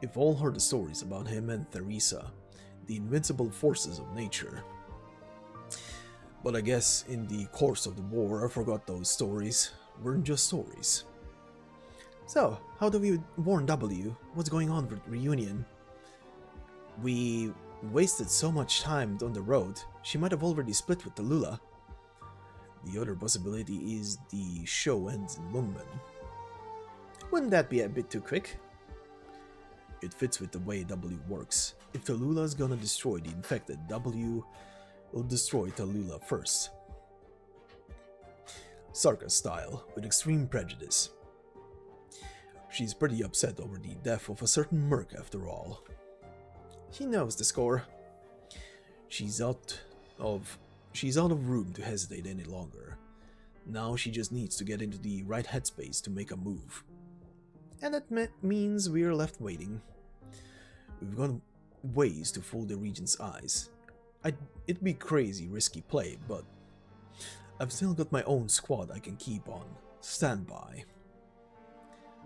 You've all heard the stories about him and Theresa, the invincible forces of nature. But I guess in the course of the war I forgot those stories weren't just stories. So, how do we warn W? What's going on with Reunion? We wasted so much time on the road, she might have already split with Talulah. The other possibility is the show ends in Lungmen. Wouldn't that be a bit too quick? It fits with the way W works. If Talulah is gonna destroy the infected, W will destroy Talulah first. Sarkaz style, with extreme prejudice. She's pretty upset over the death of a certain merc after all. She knows the score. She's out of she's out of room to hesitate any longer. Now she just needs to get into the right headspace to make a move. And that me means we're left waiting. We've got ways to fool the Regent's eyes. I'd, it'd be crazy risky play, but I've still got my own squad I can keep on standby.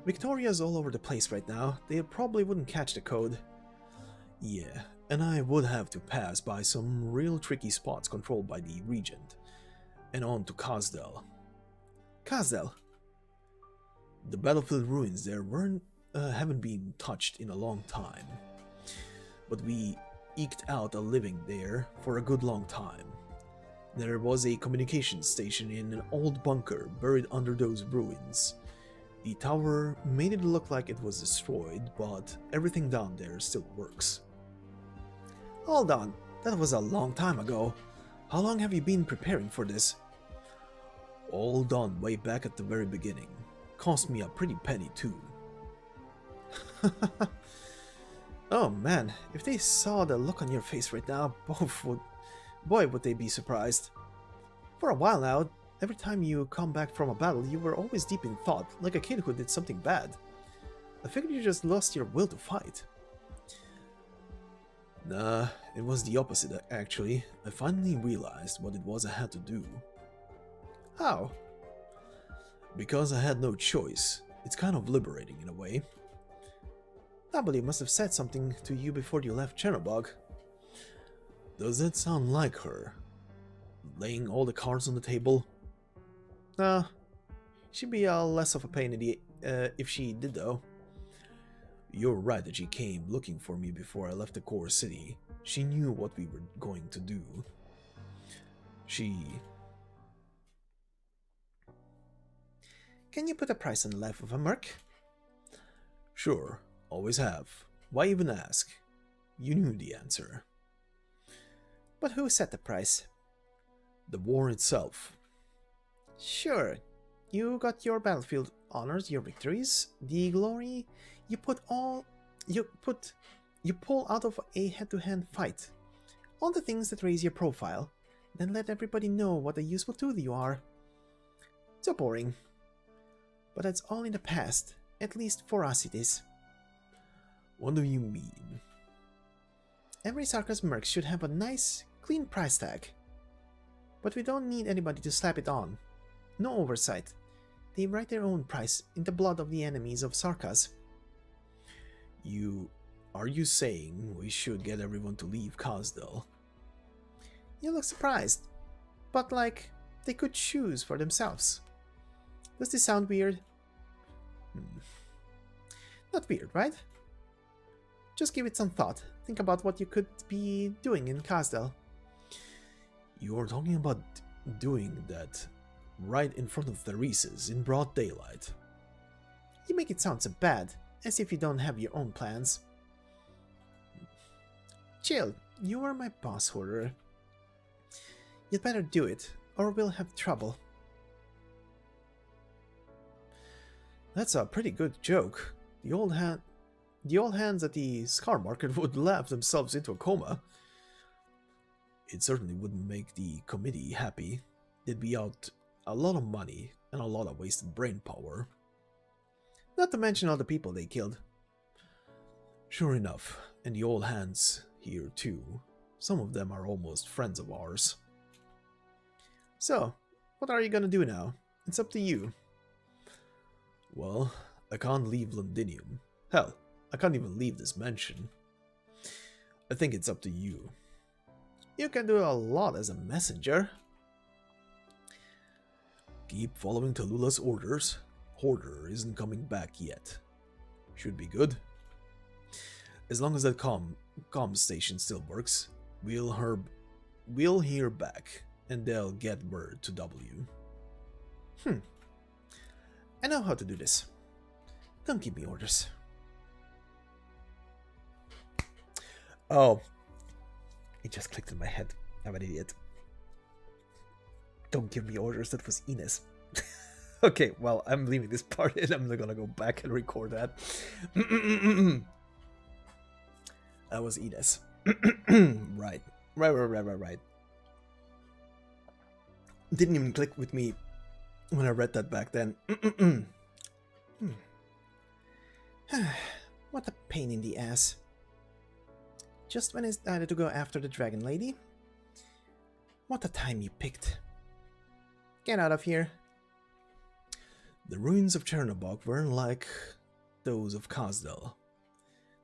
Victoria's all over the place right now. They probably wouldn't catch the code. Yeah, and I would have to pass by some real tricky spots controlled by the Regent, and on to Kazdel. Kazdel? The battlefield ruins there weren't uh, haven't been touched in a long time, but we eked out a living there for a good long time. There was a communication station in an old bunker buried under those ruins. The tower made it look like it was destroyed, but everything down there still works. Hold on, that was a long time ago. How long have you been preparing for this? All done way back at the very beginning. Cost me a pretty penny too. oh man, if they saw the look on your face right now, both would... Boy, would they be surprised. For a while now, every time you come back from a battle, you were always deep in thought, like a kid who did something bad. I figured you just lost your will to fight. Nah, it was the opposite actually. I finally realized what it was I had to do. How? Because I had no choice. It's kind of liberating in a way. W must have said something to you before you left Chernobog. Does that sound like her? Laying all the cards on the table? Nah, she'd be uh, less of a pain in the uh, if she did though. You're right that she came looking for me before I left the core city. She knew what we were going to do. She... Can you put a price on the life of a merc? Sure, always have. Why even ask? You knew the answer. But who set the price? The war itself. Sure, you got your battlefield honors, your victories, the glory, you put all you put you pull out of a head-to-hand fight. All the things that raise your profile, then let everybody know what a useful tool you are. So boring. But that's all in the past, at least for us it is. What do you mean? Every Sarkaz merc should have a nice, clean price tag. But we don't need anybody to slap it on. No oversight. They write their own price in the blood of the enemies of Sarkaz. You... Are you saying we should get everyone to leave Kazdel? You look surprised. But like, they could choose for themselves. Does this sound weird? Hmm. Not weird, right? Just give it some thought. Think about what you could be doing in Kazdel. You're talking about doing that right in front of Theresis in broad daylight. You make it sound so bad as if you don't have your own plans. Chill, you are my boss, Hoarder. You'd better do it, or we'll have trouble. That's a pretty good joke. The old hand, the old hands at the Scar Market would laugh themselves into a coma. It certainly wouldn't make the committee happy. They'd be out a lot of money and a lot of wasted brain power. Not to mention all the people they killed. Sure enough, and the old hands here too. Some of them are almost friends of ours. So, what are you gonna do now? It's up to you. Well, I can't leave Londinium. Hell, I can't even leave this mansion. I think it's up to you. You can do a lot as a messenger. Keep following Talulah orders. Hoarder isn't coming back yet. Should be good. As long as that com com station still works, we'll hear we'll hear back, and they'll get word to W. Hmm. I know how to do this. Don't give me orders. Oh. It just clicked in my head. I'm an idiot. Don't give me orders, that was Ines. Okay, well, I'm leaving this part in. I'm not gonna go back and record that. that was Ines. right. Right, right, right, right, right. Didn't even click with me when I read that back then. what a pain in the ass. Just when I decided to go after the Dragon Lady. What a time you picked. Get out of here. The ruins of Chernobog weren't like those of Kazdel.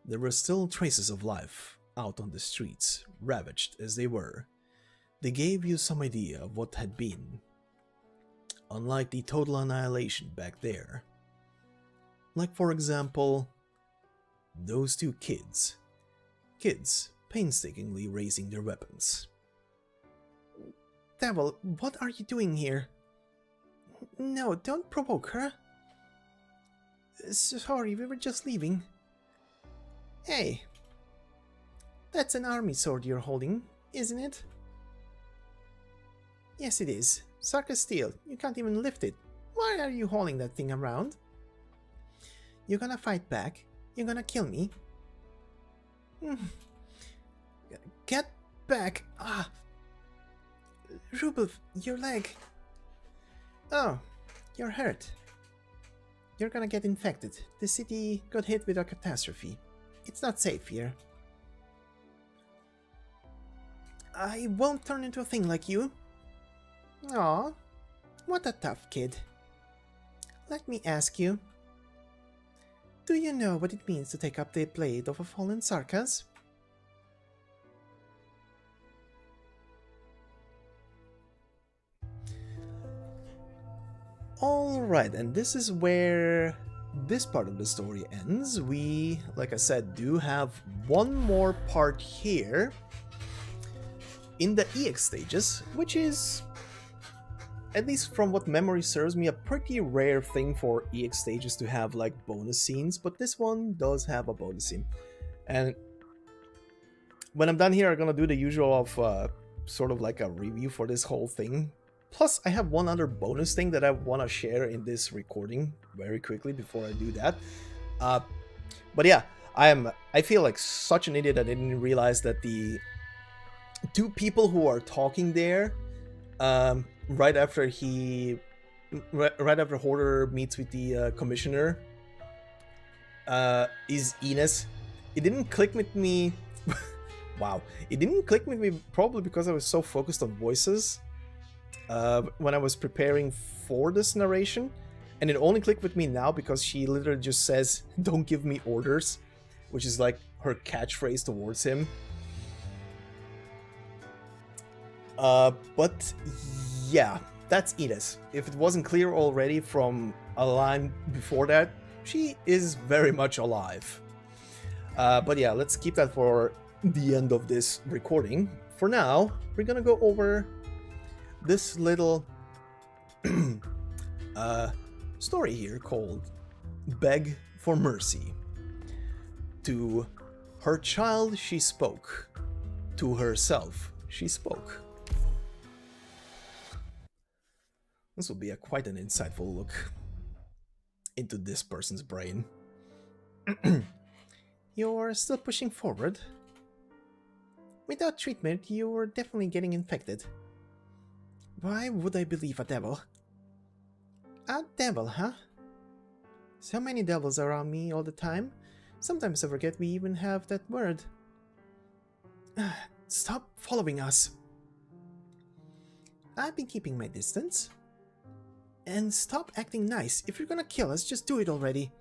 There were still traces of life out on the streets, ravaged as they were. They gave you some idea of what had been. Unlike the total annihilation back there. Like, for example, those two kids. Kids painstakingly raising their weapons. Devil, what are you doing here? No, don't provoke her. Sorry, we were just leaving. Hey. That's an army sword you're holding, isn't it? Yes, it is. Sarkaz steel. You can't even lift it. Why are you hauling that thing around? You're gonna fight back? You're gonna kill me? Hmm. Get back! Ah! Rublev, your leg! Oh, you're hurt. You're gonna get infected. The city got hit with a catastrophe. It's not safe here. I won't turn into a thing like you. Aw, what a tough kid. Let me ask you. Do you know what it means to take up the blade of a fallen Sarkaz? Alright, and this is where this part of the story ends. We, like I said, do have one more part here in the EX stages, which is, at least from what memory serves me, a pretty rare thing for EX stages to have like bonus scenes, but this one does have a bonus scene. And when I'm done here, I'm gonna do the usual of uh, sort of like a review for this whole thing, Plus, I have one other bonus thing that I want to share in this recording very quickly before I do that. Uh, but yeah, I am. I feel like such an idiot. I didn't realize that the two people who are talking there, um, right after he, right, after Hoarder meets with the uh, commissioner, uh, is Ines. It didn't click with me. wow, it didn't click with me probably because I was so focused on voices uh, when I was preparing for this narration, and it only clicked with me now because she literally just says, "Don't give me orders," which is like her catchphrase towards him. Uh, but yeah, that's Ines. If it wasn't clear already from a line before that, she is very much alive. Uh, but yeah, let's keep that for the end of this recording. For now, we're gonna go over this little uh, story here called Beg for Mercy. To her child she spoke, to herself she spoke. This will be a quite an insightful look into this person's brain. You're still pushing forward. Without treatment, you're definitely getting infected. Why would I believe a devil? A devil, huh? So many devils around me all the time. Sometimes I forget we even have that word. Stop following us. I've been keeping my distance. And stop acting nice. If you're gonna kill us, just do it already.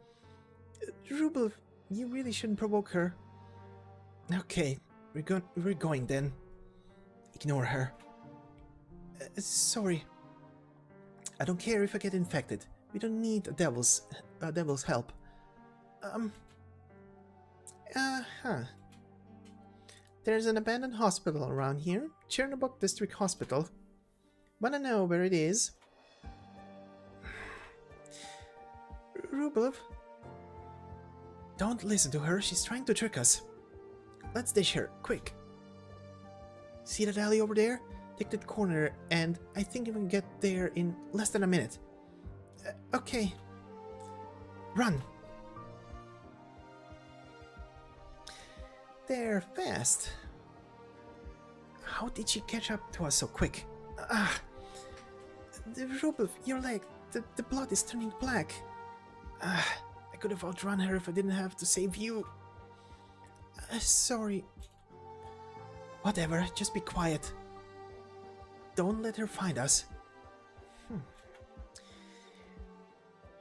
Rublev, you really shouldn't provoke her. Okay, we're, go we're going then. Ignore her. Uh, sorry. I don't care if I get infected. We don't need a devil's, a devil's help. Um. Uh huh. There's an abandoned hospital around here, Chernobog District Hospital. Wanna know where it is? Rublev? Don't listen to her, she's trying to trick us. Let's dish her, quick. See that alley over there? Take that corner, and I think you can get there in less than a minute. Uh, okay. Run! They're fast. How did she catch up to us so quick? Ah! The Rublev, your leg, the, the blood is turning black. Ah, I could have outrun her if I didn't have to save you. Uh, sorry. Whatever, just be quiet. Don't let her find us. Hmm.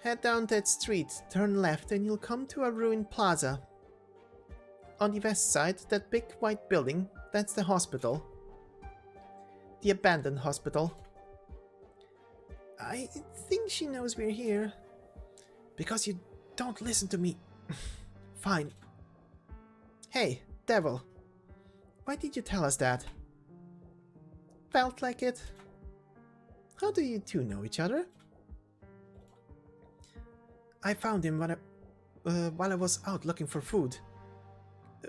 Head down that street, turn left, and you'll come to a ruined plaza. On the west side, that big white building, that's the hospital. The abandoned hospital. I think she knows we're here. Because you don't listen to me. Fine. Hey, devil. Why did you tell us that? Felt like it. How do you two know each other? I found him when I, uh, while I was out looking for food.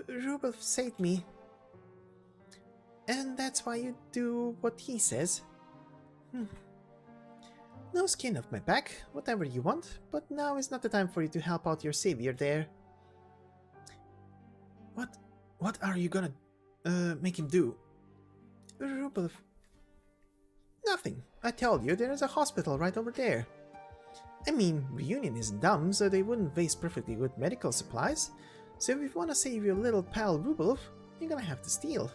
Rublev saved me. And that's why you do what he says? Hmm. No skin off my back, whatever you want, but now is not the time for you to help out your savior there. What what are you gonna uh, make him do? Rublev. Nothing. I tell you there is a hospital right over there. I mean, Reunion isn't dumb, so they wouldn't waste perfectly good medical supplies. So if you want to save your little pal Rublev, you're gonna have to steal.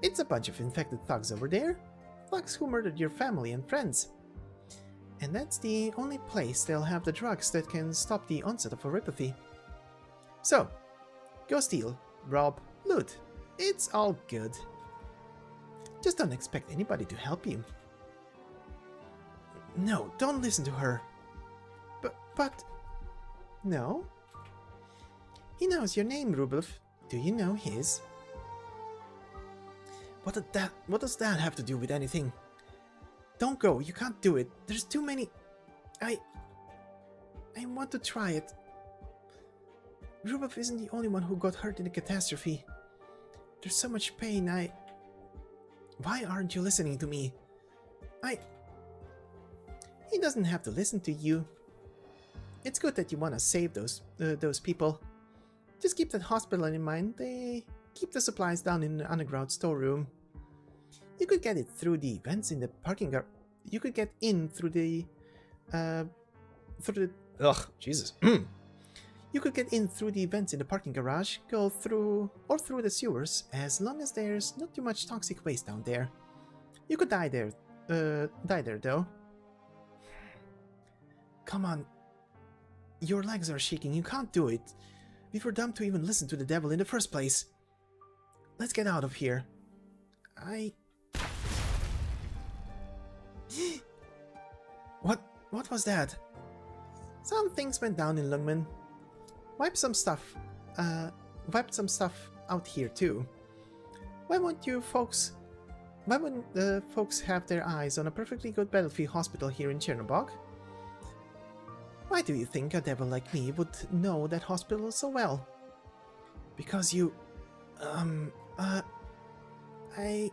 It's a bunch of infected thugs over there. Thugs who murdered your family and friends. And that's the only place they'll have the drugs that can stop the onset of Oripathy. So, go steal, rob, loot. It's all good. Just don't expect anybody to help you. No, don't listen to her. But, but... No? He knows your name, Rublev. Do you know his? What that what does that have to do with anything? Don't go, you can't do it. There's too many I I want to try it. Rublev isn't the only one who got hurt in the catastrophe. There's so much pain, I... Why aren't you listening to me? I... He doesn't have to listen to you. It's good that you want to save those uh, those people. Just keep that hospital in mind. They keep the supplies down in the underground storeroom. You could get it through the vents in the parking gar- You could get in through the... Uh, through the... Ugh, Jesus. you could get in through the vents in the parking garage, go through... or through the sewers, as long as there's not too much toxic waste down there. You could die there. Uh, die there, though. Come on. Your legs are shaking, you can't do it. We were dumb to even listen to the devil in the first place. Let's get out of here. I... what? What was that? Some things went down in Lungmen. Wipe some stuff. Uh, wipe some stuff out here too. Why won't you folks... Why wouldn't the folks have their eyes on a perfectly good battlefield hospital here in Chernobog? Why do you think a devil like me would know that hospital so well? Because you... Um... Uh... I...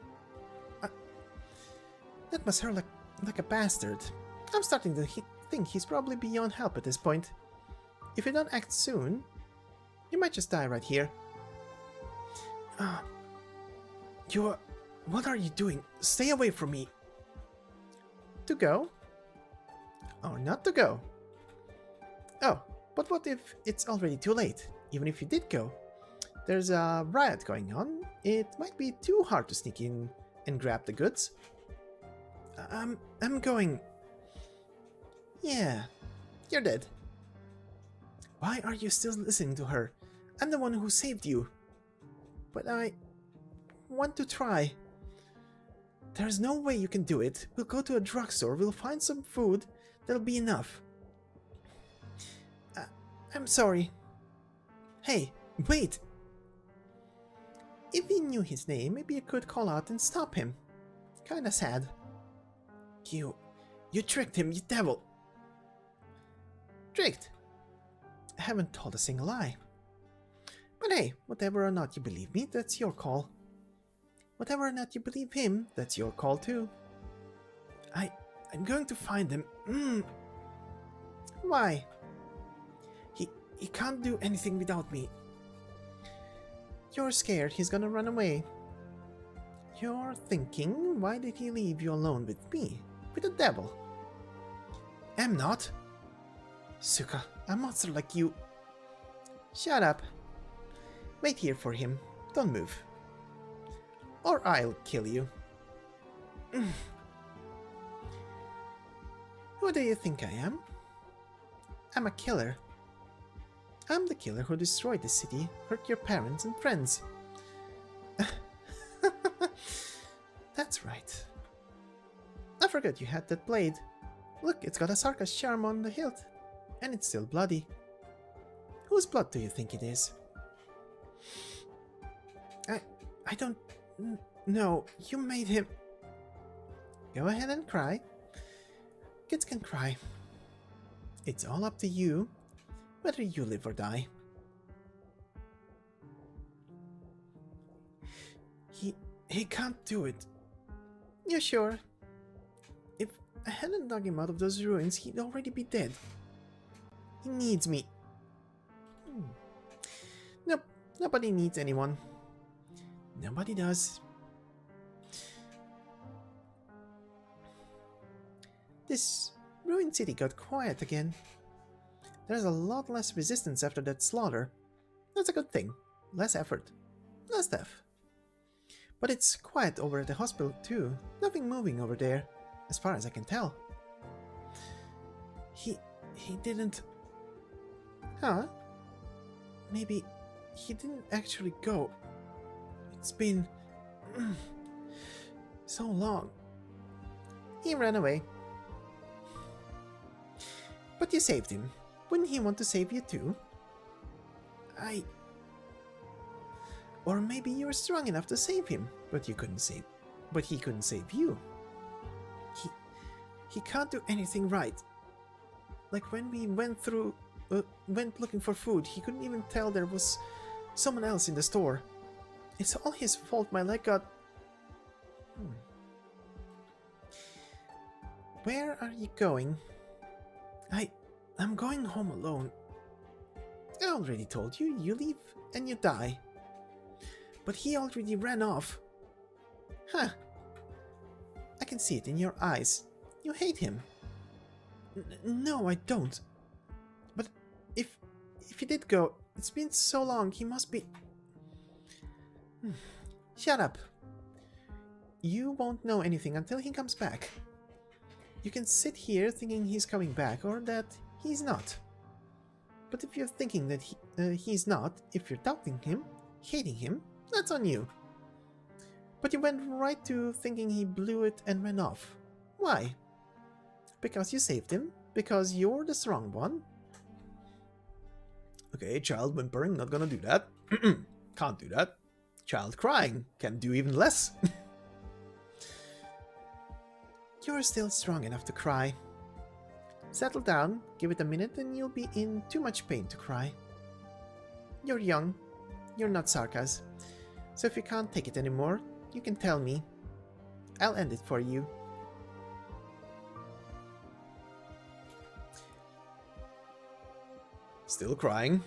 Uh, that must hurt like, like a bastard. I'm starting to he think he's probably beyond help at this point. If you don't act soon, you might just die right here. Uh, you're... What are you doing? Stay away from me. To go? Or not to go? Oh, but what if it's already too late? Even if you did go, there's a riot going on. It might be too hard to sneak in and grab the goods. I'm, I'm going. Yeah, you're dead. Why are you still listening to her? I'm the one who saved you. But I want to try. There's no way you can do it. We'll go to a drugstore, we'll find some food, that'll be enough. Uh, I'm sorry. Hey, wait! If we knew his name, maybe you could call out and stop him. Kinda sad. You... you tricked him, you devil! Tricked? Haven't told a single lie. But hey, whatever or not you believe me, that's your call. Whatever or not you believe him, that's your call too. I... I'm going to find him. Mm. Why? He... he can't do anything without me. You're scared he's gonna run away. You're thinking, why did he leave you alone with me? With the devil? I'm not. Suka, a monster like you. Shut up. Wait here for him. Don't move. Or I'll kill you. Who do you think I am? I'm a killer. I'm the killer who destroyed the city, hurt your parents and friends. That's right. I forgot you had that blade. Look, it's got a Sarkaz charm on the hilt. And it's still bloody. Whose blood do you think it is? I... I don't... know. You made him... Go ahead and cry. Kids can cry. It's all up to you whether you live or die. He... he can't do it. You sure? If I hadn't dug him out of those ruins, he'd already be dead. Needs me. Hmm. Nope, nobody needs anyone. Nobody does. This ruined city got quiet again. There's a lot less resistance after that slaughter. That's a good thing. Less effort. Less death. But it's quiet over at the hospital too. Nothing moving over there, as far as I can tell. He... he didn't... Huh? Maybe he didn't actually go. It's been... so long. He ran away. But you saved him. Wouldn't he want to save you too? I... Or maybe you were strong enough to save him, but you couldn't save... But he couldn't save you. He... He can't do anything right. Like when we went through... Uh, went looking for food, he couldn't even tell there was someone else in the store. It's all his fault my leg got... Hmm. Where are you going? I... I'm going home alone. I already told you, you leave and you die. But he already ran off. Huh. I can see it in your eyes. You hate him. N no, I don't. If he did go, it's been so long, he must be... Hmm. Shut up. You won't know anything until he comes back. You can sit here thinking he's coming back or that he's not. But if you're thinking that he, uh, he's not, if you're doubting him, hating him, that's on you. But you went right to thinking he blew it and ran off. Why? Because you saved him? Because you're the strong one? Okay, child whimpering, not gonna do that. Can't do that. Child crying, can do even less. You're still strong enough to cry. Settle down, give it a minute, and you'll be in too much pain to cry. You're young. You're not Sarkaz. So if you can't take it anymore, you can tell me. I'll end it for you. Still crying.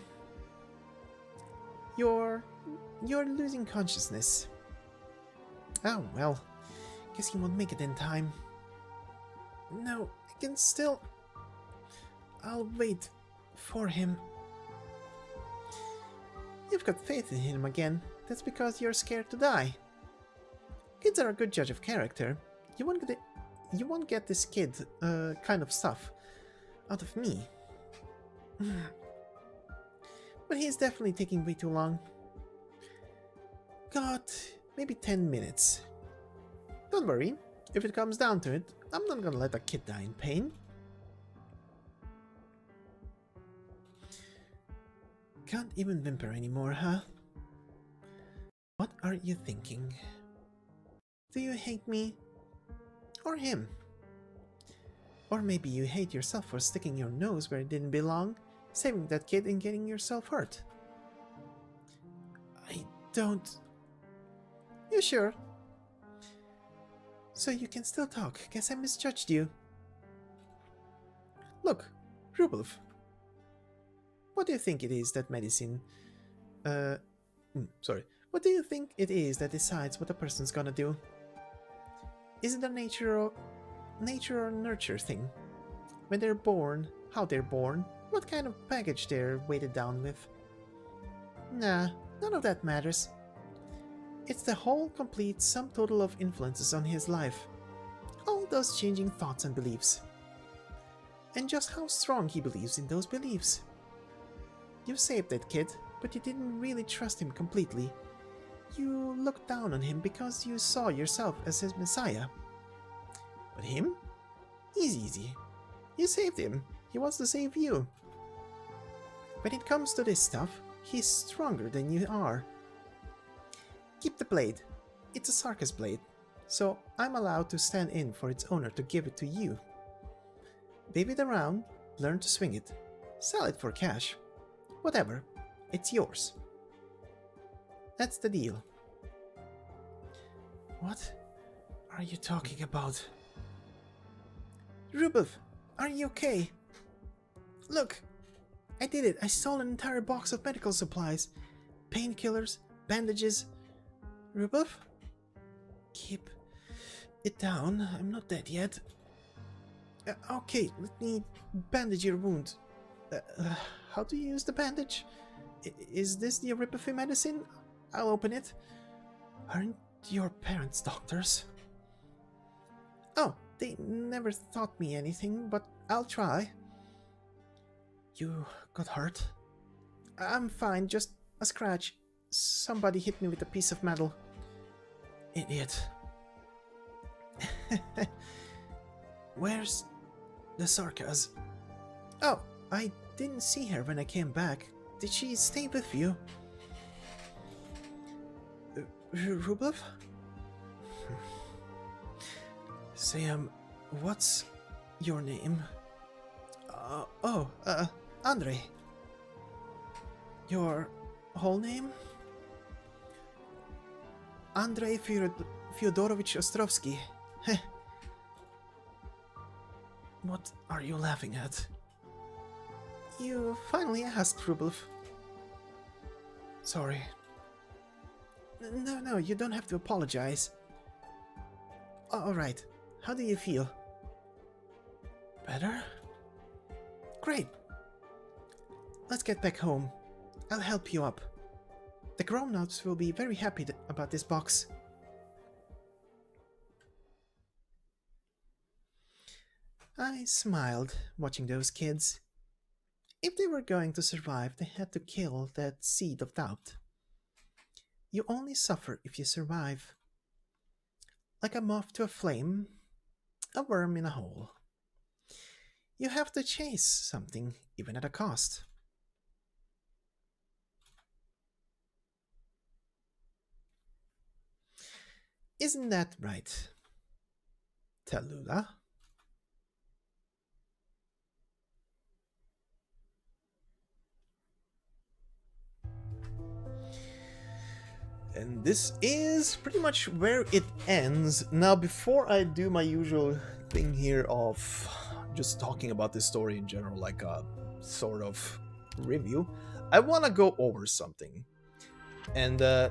You're... you're losing consciousness. Oh, well. Guess he won't make it in time. No, I can still... I'll wait for him. You've got faith in him again. That's because you're scared to die. Kids are a good judge of character. You won't get, you won't get this kid uh, kind of stuff out of me. but he's definitely taking way too long. Got maybe 10 minutes. Don't worry, if it comes down to it, I'm not gonna let a kid die in pain. Can't even whimper anymore, huh? What are you thinking? Do you hate me? Or him? Or maybe you hate yourself for sticking your nose where it didn't belong, saving that kid and getting yourself hurt. I don't... You sure? So you can still talk. Guess I misjudged you. Look, Rublev. What do you think it is that medicine... Uh... Mm, sorry. What do you think it is that decides what a person's gonna do? Is it a nature or... nature or nurture thing? When they're born, how they're born, what kind of baggage they're weighted down with? Nah, none of that matters. It's the whole complete sum total of influences on his life. All those changing thoughts and beliefs. And just how strong he believes in those beliefs. You saved that kid, but you didn't really trust him completely. You looked down on him because you saw yourself as his messiah. But him? He's easy. You saved him. He wants to save you. When it comes to this stuff, he's stronger than you are. Keep the blade. It's a Sarkaz blade, so I'm allowed to stand in for its owner to give it to you. Baby it around, learn to swing it, sell it for cash. Whatever, it's yours. That's the deal. What are you talking about? Rublev, are you okay? Look, I did it. I stole an entire box of medical supplies. Painkillers, bandages. Rublev? Keep it down. I'm not dead yet. Uh, okay, let me bandage your wound. Uh, uh, how do you use the bandage? I is this the Oripathy medicine? I'll open it. Aren't your parents doctors? Oh, they never taught me anything, but I'll try. You got hurt? I'm fine, just a scratch. Somebody hit me with a piece of metal. Idiot. Where's the Sarkaz? Oh, I didn't see her when I came back. Did she stay with you? Uh, Rublev? Sam, what's your name? Uh, oh, uh, Andre. Your whole name? Andrei Fyodorovich Ostrovsky. what are you laughing at? You finally asked, Rublev. Sorry. No, no, you don't have to apologize. Alright, how do you feel? Better? Great. Let's get back home. I'll help you up. The grown-ups will be very happy about this box. I smiled, watching those kids. If they were going to survive, they had to kill that seed of doubt. You only suffer if you survive. Like a moth to a flame, a worm in a hole. You have to chase something, even at a cost. Isn't that right, Talulah? And this is pretty much where it ends. Now, before I do my usual thing here of just talking about this story in general, like a sort of review, I want to go over something. And uh,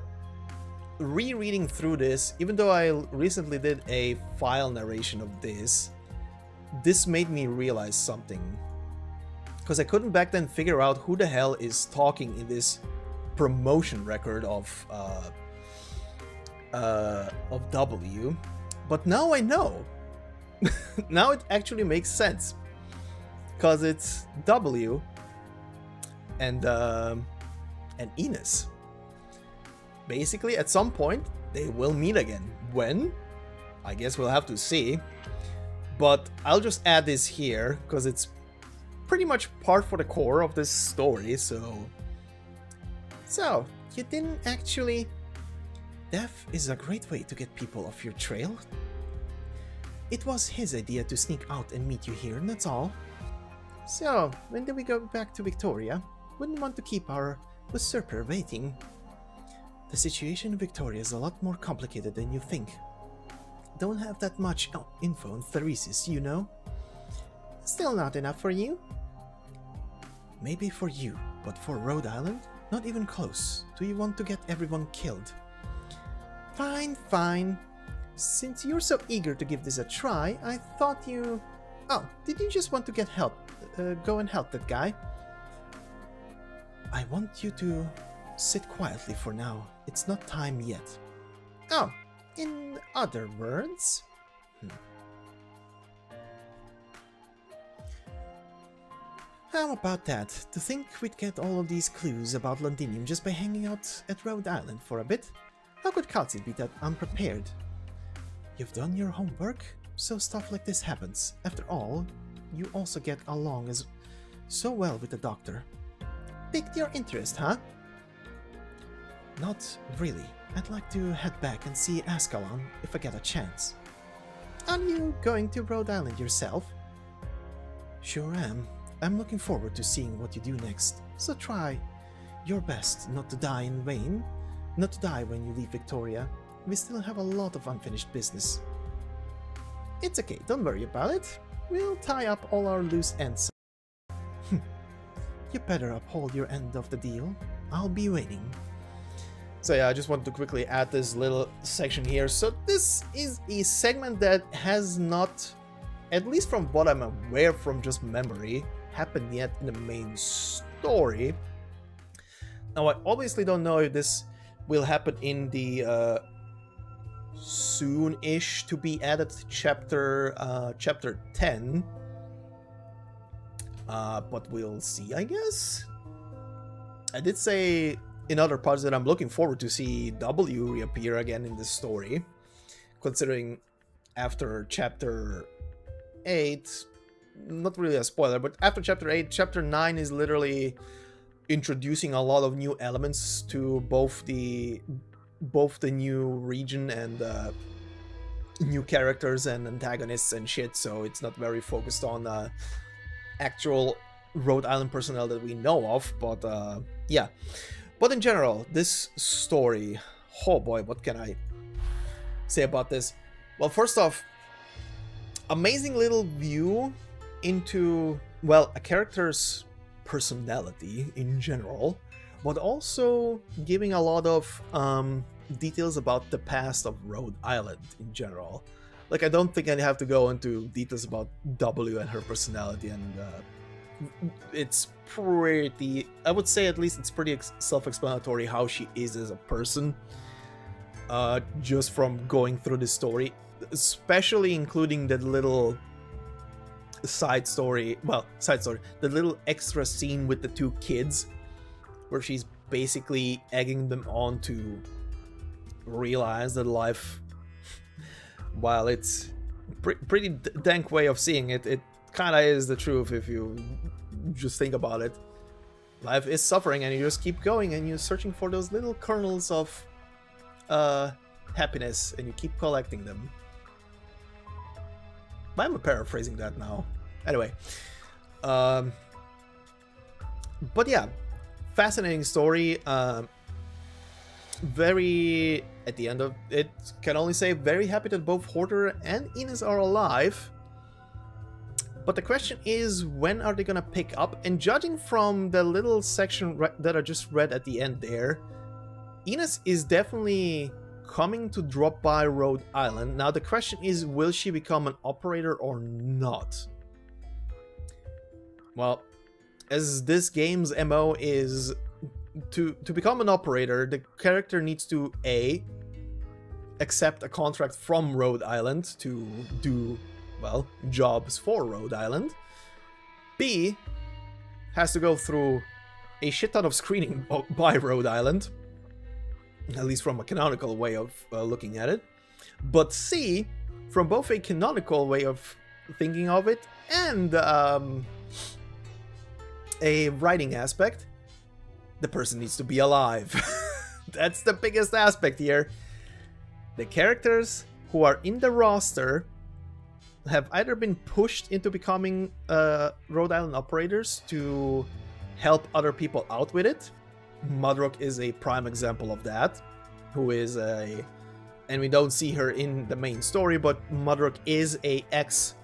rereading through this, even though I recently did a file narration of this, this made me realize something. Because I couldn't back then figure out who the hell is talking in this promotion record of uh, uh, of W, but now I know. now it actually makes sense because it's W and uh, and Ines. Basically, at some point they will meet again. When? I guess we'll have to see. But I'll just add this here because it's pretty much part for the core of this story. So so, you didn't actually... Death is a great way to get people off your trail. It was his idea to sneak out and meet you here, and that's all. So, when do we go back to Victoria? Wouldn't want to keep our usurper waiting. The situation in Victoria is a lot more complicated than you think. Don't have that much info on Theresis, you know? Still not enough for you? Maybe for you, but for Rhode Island? Not even close. Do you want to get everyone killed? Fine, fine. Since you're so eager to give this a try, I thought you... Oh, did you just want to get help? Uh, go and help that guy? I want you to sit quietly for now. It's not time yet. Oh, in other words... Hmm. How about that? To think we'd get all of these clues about Londinium just by hanging out at Rhode Island for a bit? How could Kal'tsit be that unprepared? You've done your homework, so stuff like this happens. After all, you also get along as so well with the doctor. Piqued your interest, huh? Not really. I'd like to head back and see Ascalon if I get a chance. Are you going to Rhode Island yourself? Sure am. I'm looking forward to seeing what you do next, so try your best not to die in vain, not to die when you leave Victoria. We still have a lot of unfinished business. It's okay, don't worry about it. we'll tie up all our loose ends. you better uphold your end of the deal. I'll be waiting. So yeah, I just wanted to quickly add this little section here. So this is a segment that has not, at least from what I'm aware from just memory, happened yet in the main story. Now I obviously don't know if this will happen in the uh, soon-ish to be added chapter uh, chapter 10. Uh, but we'll see, I guess. I did say in other parts that I'm looking forward to see W reappear again in this story, considering after chapter 8, not really a spoiler, but after chapter 8, chapter 9 is literally introducing a lot of new elements to both the both the new region and uh, new characters and antagonists and shit so it's not very focused on uh, actual Rhode Island personnel that we know of but uh, yeah but in general this story oh boy what can I say about this well first off amazing little view into well a character's personality in general, but also giving a lot of um, details about the past of Rhode Island in general. Like, I don't think I have to go into details about W and her personality, and uh, it's pretty, I would say at least it's pretty self explanatory how she is as a person, uh, just from going through the story, especially including the little side story, well, side story, the little extra scene with the two kids, where she's basically egging them on to realize that life, while it's pre- pretty dank way of seeing it, it kind of is the truth if you just think about it. Life is suffering, and you just keep going, and you're searching for those little kernels of uh, happiness, and you keep collecting them. I'm paraphrasing that now. Anyway. Um, but yeah, fascinating story. Um, very, at the end of it, can only say very happy that both Hoarder and Ines are alive. But the question is, when are they gonna pick up? And judging from the little section that I just read at the end there, Ines is definitely coming to drop by Rhode Island. Now the question is, will she become an operator or not? Well, as this game's MO is to to become an operator, the character needs to A accept a contract from Rhode Island to do well, jobs for Rhode Island. B has to go through a shit ton of screening by Rhode Island at least from a canonical way of uh, looking at it. But C, from both a canonical way of thinking of it and um, a writing aspect, the person needs to be alive. That's the biggest aspect here. The characters who are in the roster have either been pushed into becoming uh, Rhode Island operators to help other people out with it, Mudrock is a prime example of that, who is a and we don't see her in the main story, but Mudrock is a ex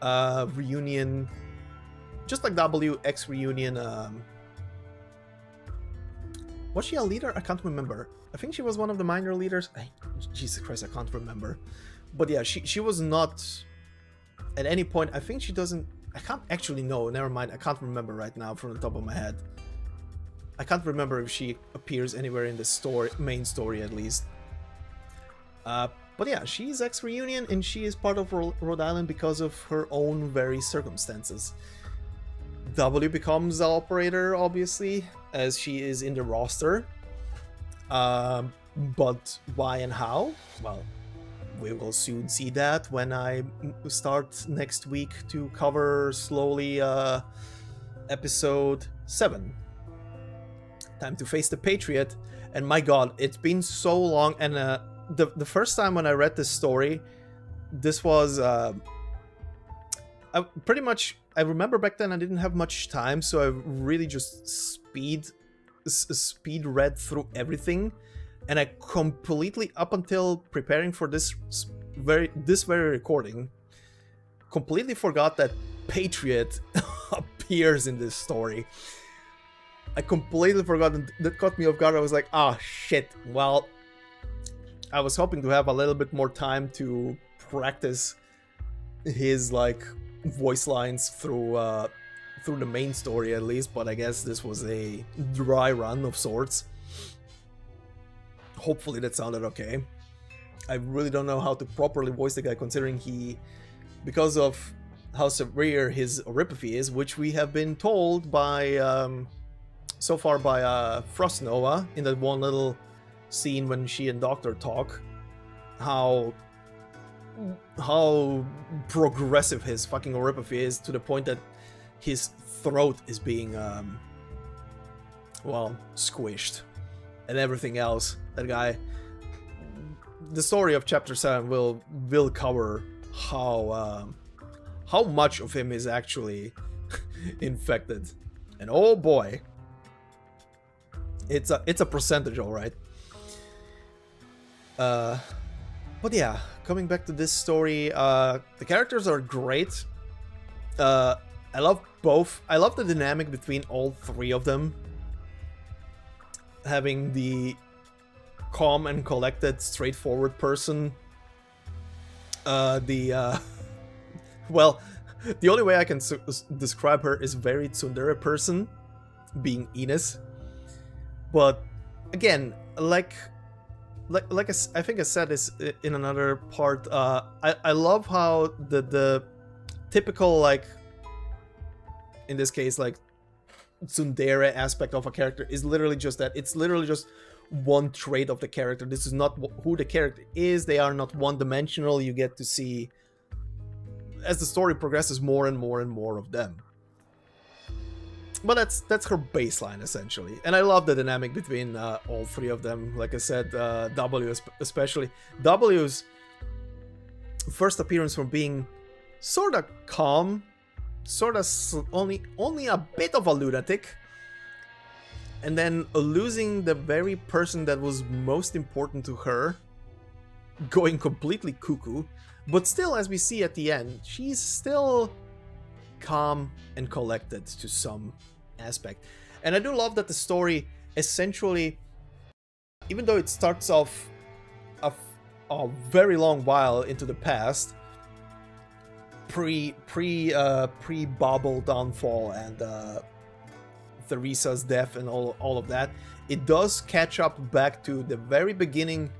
uh, reunion, just like W ex reunion. Um, was she a leader? I can't remember. I think she was one of the minor leaders. I, Jesus Christ, I can't remember. But yeah, she she was not at any point. I think she doesn't. I can't actually know. Never mind. I can't remember right now from the top of my head. I can't remember if she appears anywhere in the story, main story at least. Uh, but yeah, she's ex-reunion and she is part of Rhode Island because of her own very circumstances. W becomes the operator, obviously, as she is in the roster. Um, but why and how? Well, we will soon see that when I start next week to cover slowly uh, episode 7 time to face the Patriot. And my god, it's been so long. And uh, the, the first time when I read this story, this was uh, I pretty much. I remember back then I didn't have much time, so I really just speed speed read through everything, and I completely up until preparing for this very this very recording, completely forgot that Patriot appears in this story. I completely forgot and that caught me off guard. I was like, ah, shit. Well, I was hoping to have a little bit more time to practice his like voice lines through uh, through the main story at least, but I guess this was a dry run of sorts. Hopefully that sounded okay. I really don't know how to properly voice the guy considering he, because of how severe his Oripathy is, which we have been told by, um, so far by uh, Frost Nova in that one little scene when she and Doctor talk, how how progressive his fucking Oripathy is to the point that his throat is being, um, well, squished, and everything else. That guy. The story of chapter seven will will cover how um, how much of him is actually infected, and oh boy, it's a it's a percentage, all right. Uh, but yeah, coming back to this story, uh, the characters are great. Uh, I love both. I love the dynamic between all three of them. Having the calm and collected, straightforward person. Uh, the, uh, well, the only way I can describe her is very tsundere person, being Ines. But, again, like like like I, I, think I said this in another part. Uh, I I love how the the typical like in this case like tsundere aspect of a character is literally just that. It's literally just one trait of the character. This is not who the character is. They are not one dimensional. You get to see as the story progresses more and more and more of them but that's that's her baseline essentially and i love the dynamic between uh, all three of them like i said uh, w especially w's first appearance from being sort of calm sort of only only a bit of a lunatic and then uh, losing the very person that was most important to her going completely cuckoo but still as we see at the end she's still calm and collected to some aspect. And I do love that the story essentially, even though it starts off a, a very long while into the past, pre pre uh, pre Babel downfall and uh, Theresa's death and all all of that, it does catch up back to the very beginning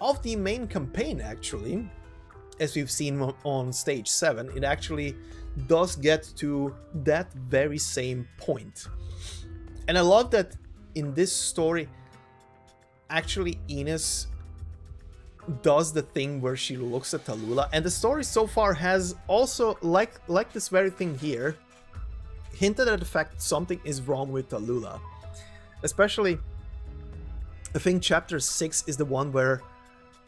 of the main campaign. Actually, as we've seen on stage seven, it actually does get to that very same point. And I love that in this story, actually Ines does the thing where she looks at Talulah, and the story so far has also, like like this very thing here, hinted at the fact something is wrong with Talulah. Especially, I think chapter 6 is the one where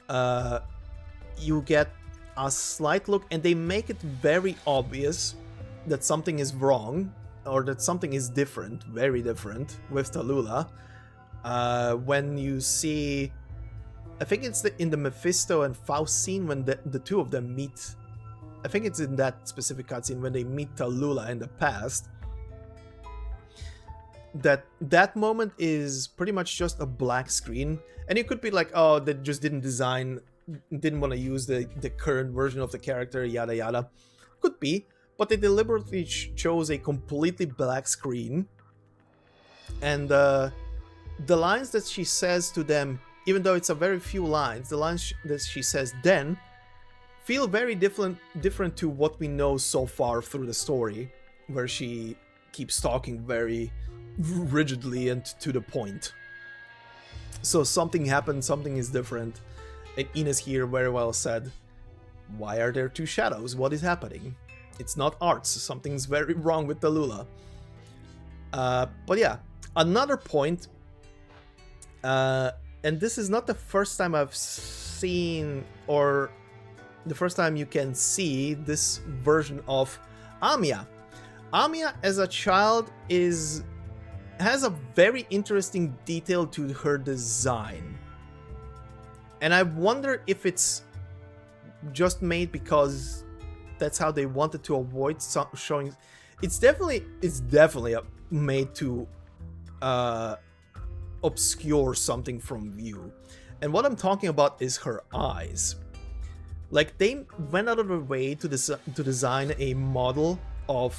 uh, you get a slight look and they make it very obvious that something is wrong or that something is different, very different with Talulah. Uh, when you see, I think it's the, in the Mephisto and Faust scene when the, the two of them meet. I think it's in that specific cutscene when they meet Talulah in the past. That that moment is pretty much just a black screen, and it could be like, oh, they just didn't design didn't want to use the, the current version of the character, yada yada. Could be, but they deliberately chose a completely black screen. And uh, the lines that she says to them, even though it's a very few lines, the lines that she says then feel very different different to what we know so far through the story, where she keeps talking very rigidly and to the point. So something happened, something is different and Ines here very well said, Why are there two shadows? What is happening? It's not arts, something's very wrong with Talulah. Uh, but yeah, another point, uh, and this is not the first time I've seen, or the first time you can see this version of Amiya. Amiya as a child is has a very interesting detail to her design. And I wonder if it's just made because that's how they wanted to avoid showing. It's definitely it's definitely made to uh, obscure something from view, and what I'm talking about is her eyes. Like they went out of their way to to design a model of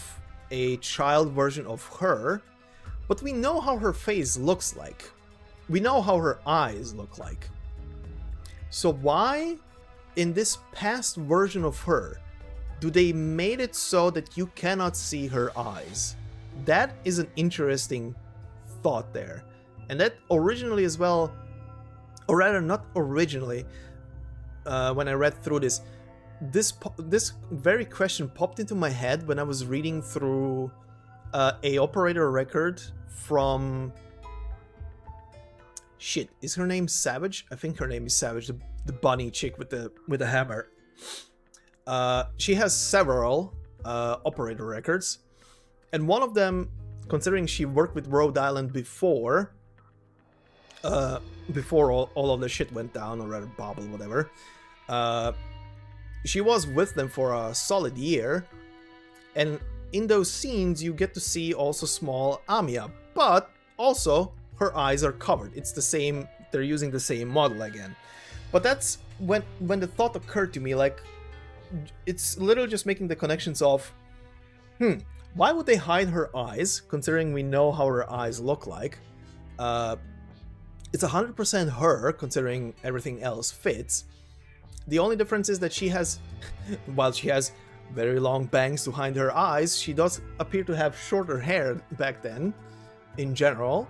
a child version of her, but we know how her face looks like. We know how her eyes look like. So why in this past version of her do they made it so that you cannot see her eyes? That is an interesting thought there. And that originally as well or rather not originally uh, when I read through this this this very question popped into my head when I was reading through uh, a operator record from shit is her name Savage? I think her name is Savage the, the bunny chick with the with the hammer. Uh, she has several uh, operator records and one of them considering she worked with Rhode Island before uh, before all, all of the shit went down or rather Babel whatever uh, she was with them for a solid year, and in those scenes you get to see also small Amiya, but also her eyes are covered. It's the same, they're using the same model again. But that's when when the thought occurred to me, like it's literally just making the connections of hmm, why would they hide her eyes, considering we know how her eyes look like? Uh, it's 100% her, considering everything else fits. The only difference is that she has, while she has very long bangs behind her eyes, she does appear to have shorter hair back then, in general.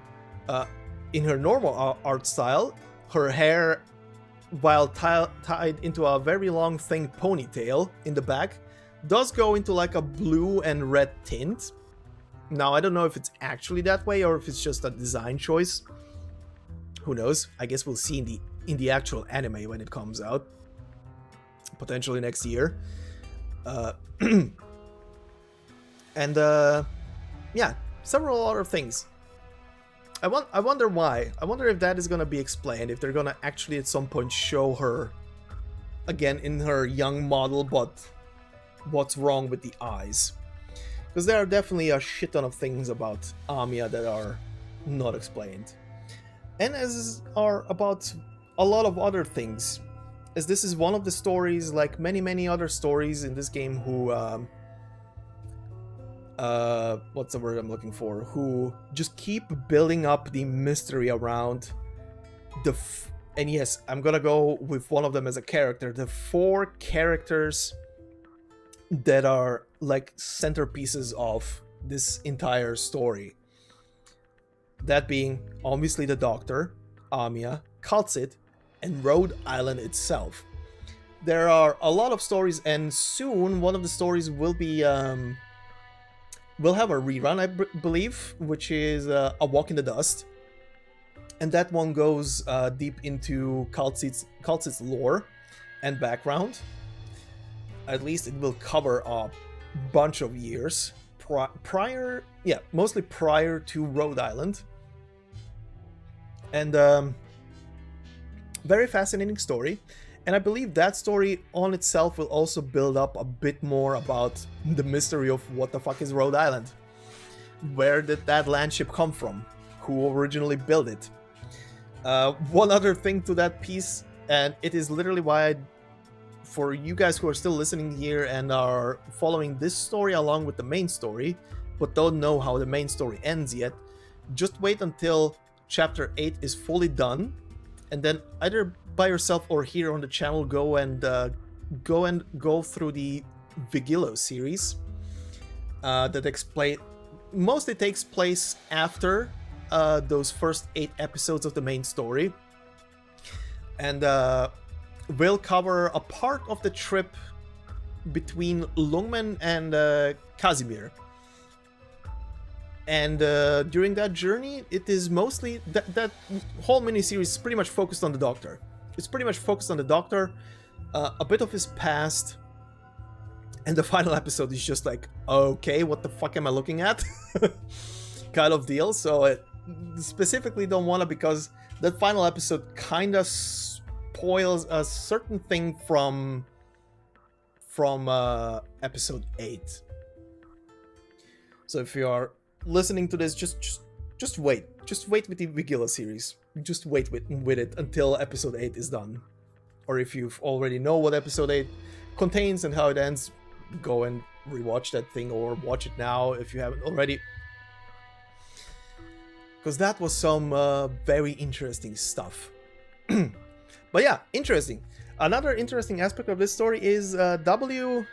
Uh, in her normal art style, her hair, while tied into a very long thin ponytail in the back, does go into like a blue and red tint. Now, I don't know if it's actually that way or if it's just a design choice. Who knows? I guess we'll see in the in the actual anime when it comes out potentially next year. Uh, and uh, yeah, several other things. I want. I wonder why. I wonder if that is gonna be explained. If they're gonna actually at some point show her again in her young model, but what's wrong with the eyes? Because there are definitely a shit ton of things about Amiya that are not explained, and as are about a lot of other things as this is one of the stories, like many, many other stories in this game, who, um, uh, what's the word I'm looking for? Who just keep building up the mystery around the. F- and yes, I'm gonna go with one of them as a character. The four characters that are like centerpieces of this entire story. That being obviously the Doctor, Amiya, Kal'tsit, and Rhode Island itself. There are a lot of stories, and soon one of the stories will be um, will have a rerun, I believe, which is uh, A Walk in the Dust, and that one goes uh, deep into Kal'tsit's, Kal'tsit's lore and background. At least it will cover a bunch of years pri- prior, yeah, mostly prior to Rhode Island. And um, very fascinating story. And I believe that story on itself will also build up a bit more about the mystery of what the fuck is Rhode Island. Where did that landship come from? Who originally built it? Uh, one other thing to that piece, and it is literally why I, for you guys who are still listening here and are following this story along with the main story, but don't know how the main story ends yet, just wait until chapter 8 is fully done and then either by yourself or here on the channel go and uh, go and go through the Vigilo series uh, that explain mostly takes place after uh, those first eight episodes of the main story, and uh, will cover a part of the trip between Lungmen and uh, Casimir and uh, during that journey it is mostly that that whole miniseries is pretty much focused on the doctor. It's pretty much focused on the doctor uh, a bit of his past and the final episode is just like okay what the fuck am i looking at? Kind of deal. So it specifically don't want to because that final episode kind of spoils a certain thing from from uh, episode 8. So if you are listening to this, just just just wait. Just wait with the Vigilo series. Just wait with, with it until episode 8 is done. Or if you already know what episode 8 contains and how it ends, go and rewatch that thing or watch it now if you haven't already. Because that was some uh, very interesting stuff. but yeah, interesting. Another interesting aspect of this story is uh, W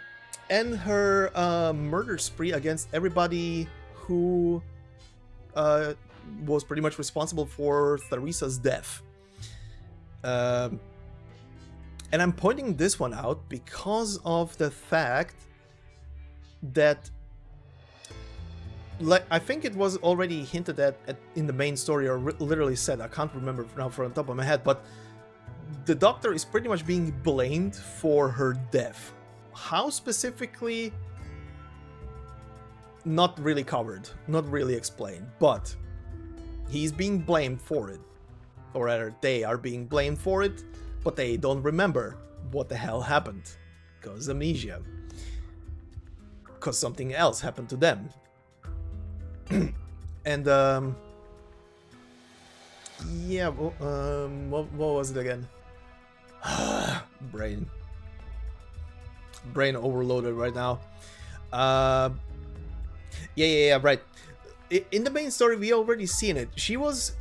and her uh, murder spree against everybody who uh, was pretty much responsible for Theresa's death. Um, and I'm pointing this one out because of the fact that like I think it was already hinted at, at in the main story or literally said I can't remember now from the top of my head but the doctor is pretty much being blamed for her death how specifically not really covered not really explained but he's being blamed for it or rather they are being blamed for it but they don't remember what the hell happened because amnesia because something else happened to them. and um, yeah, well, um, what, what was it again? Brain. Brain overloaded right now. Uh, yeah, yeah, yeah, right. In the main story, we already seen it. She was,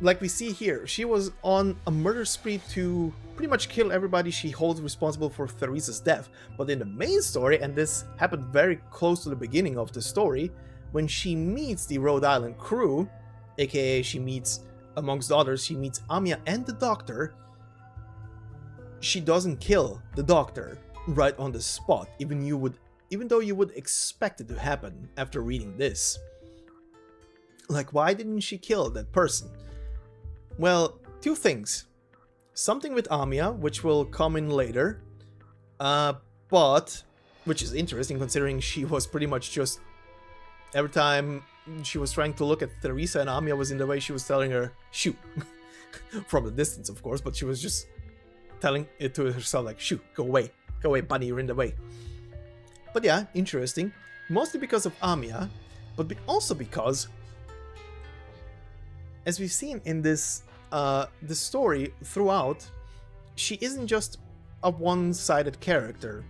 like we see here, she was on a murder spree to pretty much kill everybody she holds responsible for Theresa's death. But in the main story, and this happened very close to the beginning of the story, when she meets the Rhode Island crew, aka she meets, amongst others, she meets Amiya and the Doctor, she doesn't kill the Doctor right on the spot, even you would even though you would expect it to happen after reading this. Like, why didn't she kill that person? Well, two things something with Amiya, which will come in later, uh, but which is interesting considering she was pretty much just every time she was trying to look at Theresa and Amiya was in the way she was telling her shoot from the distance of course but she was just telling it to herself like shoot go away go away bunny you're in the way but yeah interesting mostly because of Amiya but also because as we've seen in this uh, the story throughout, she isn't just a one-sided character.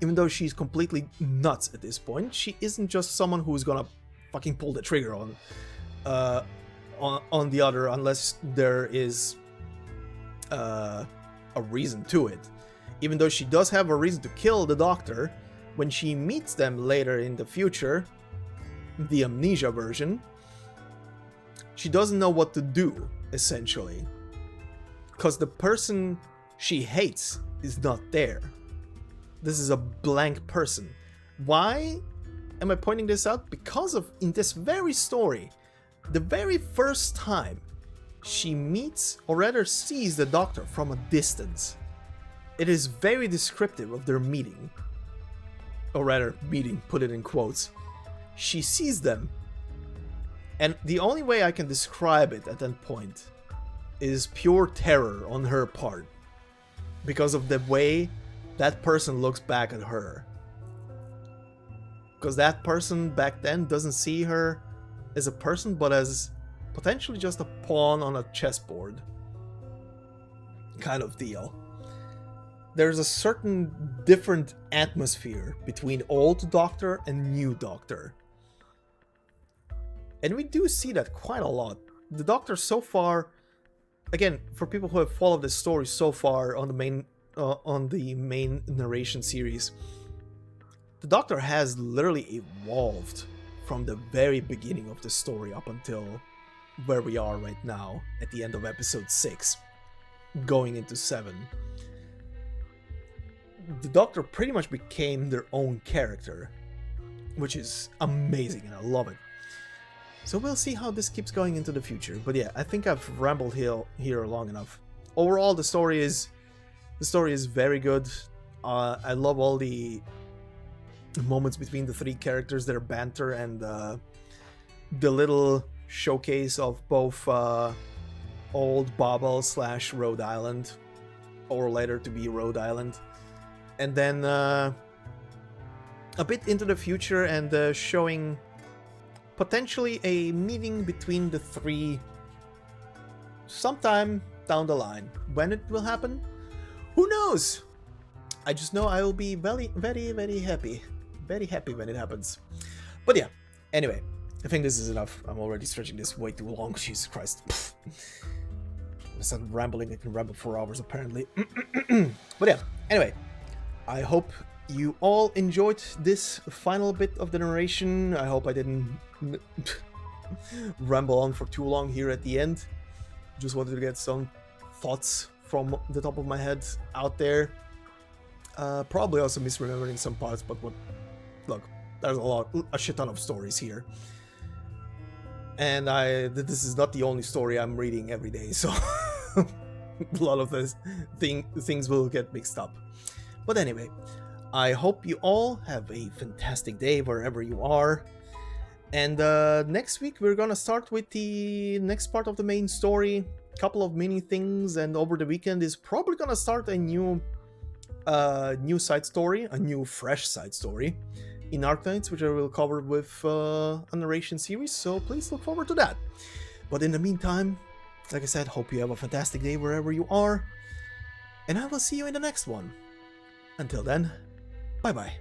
Even though she's completely nuts at this point, she isn't just someone who's gonna fucking pull the trigger on uh, on, on the other unless there is uh, a reason to it. Even though she does have a reason to kill the doctor, when she meets them later in the future, the amnesia version, she doesn't know what to do essentially. Because the person she hates is not there. This is a blank person. Why am I pointing this out? Because of in this very story, the very first time she meets or rather sees the doctor from a distance, it is very descriptive of their meeting. Or rather, meeting, put it in quotes. She sees them and the only way I can describe it at that point is pure terror on her part. Because of the way that person looks back at her. Because that person back then doesn't see her as a person, but as potentially just a pawn on a chessboard. Kind of deal. There's a certain different atmosphere between old Doctor and new Doctor and we do see that quite a lot. The Doctor so far, again, for people who have followed the story so far on the main uh, on the main narration series, the Doctor has literally evolved from the very beginning of the story up until where we are right now at the end of episode 6 going into 7 the doctor pretty much became their own character which is amazing and i love it so we'll see how this keeps going into the future. But yeah, I think I've rambled here, here long enough. Overall, the story is the story is very good. Uh, I love all the moments between the three characters, their banter, and uh, the little showcase of both uh, old Babel slash Rhode Island, or later to be Rhode Island. And then uh, a bit into the future and uh, showing potentially a meeting between the three sometime down the line. When it will happen, who knows? I just know I will be very, very, very happy. Very happy when it happens. But yeah, anyway, I think this is enough. I'm already stretching this way too long. Jesus Christ. I start rambling. I can ramble for hours apparently. but yeah, anyway, I hope you all enjoyed this final bit of the narration. I hope I didn't ramble on for too long here at the end. Just wanted to get some thoughts from the top of my head out there. Uh, probably also misremembering some parts, but what? Look, there's a lot, a shit ton of stories here, and I this is not the only story I'm reading every day, so a lot of this thing things will get mixed up. But anyway, I hope you all have a fantastic day wherever you are. And uh, next week we're gonna start with the next part of the main story, couple of mini things, and over the weekend is probably gonna start a new a new side story, a new fresh side story in Arknights, which I will cover with uh, a narration series, so please look forward to that. But in the meantime, like I said, hope you have a fantastic day wherever you are, and I will see you in the next one. Until then, bye bye.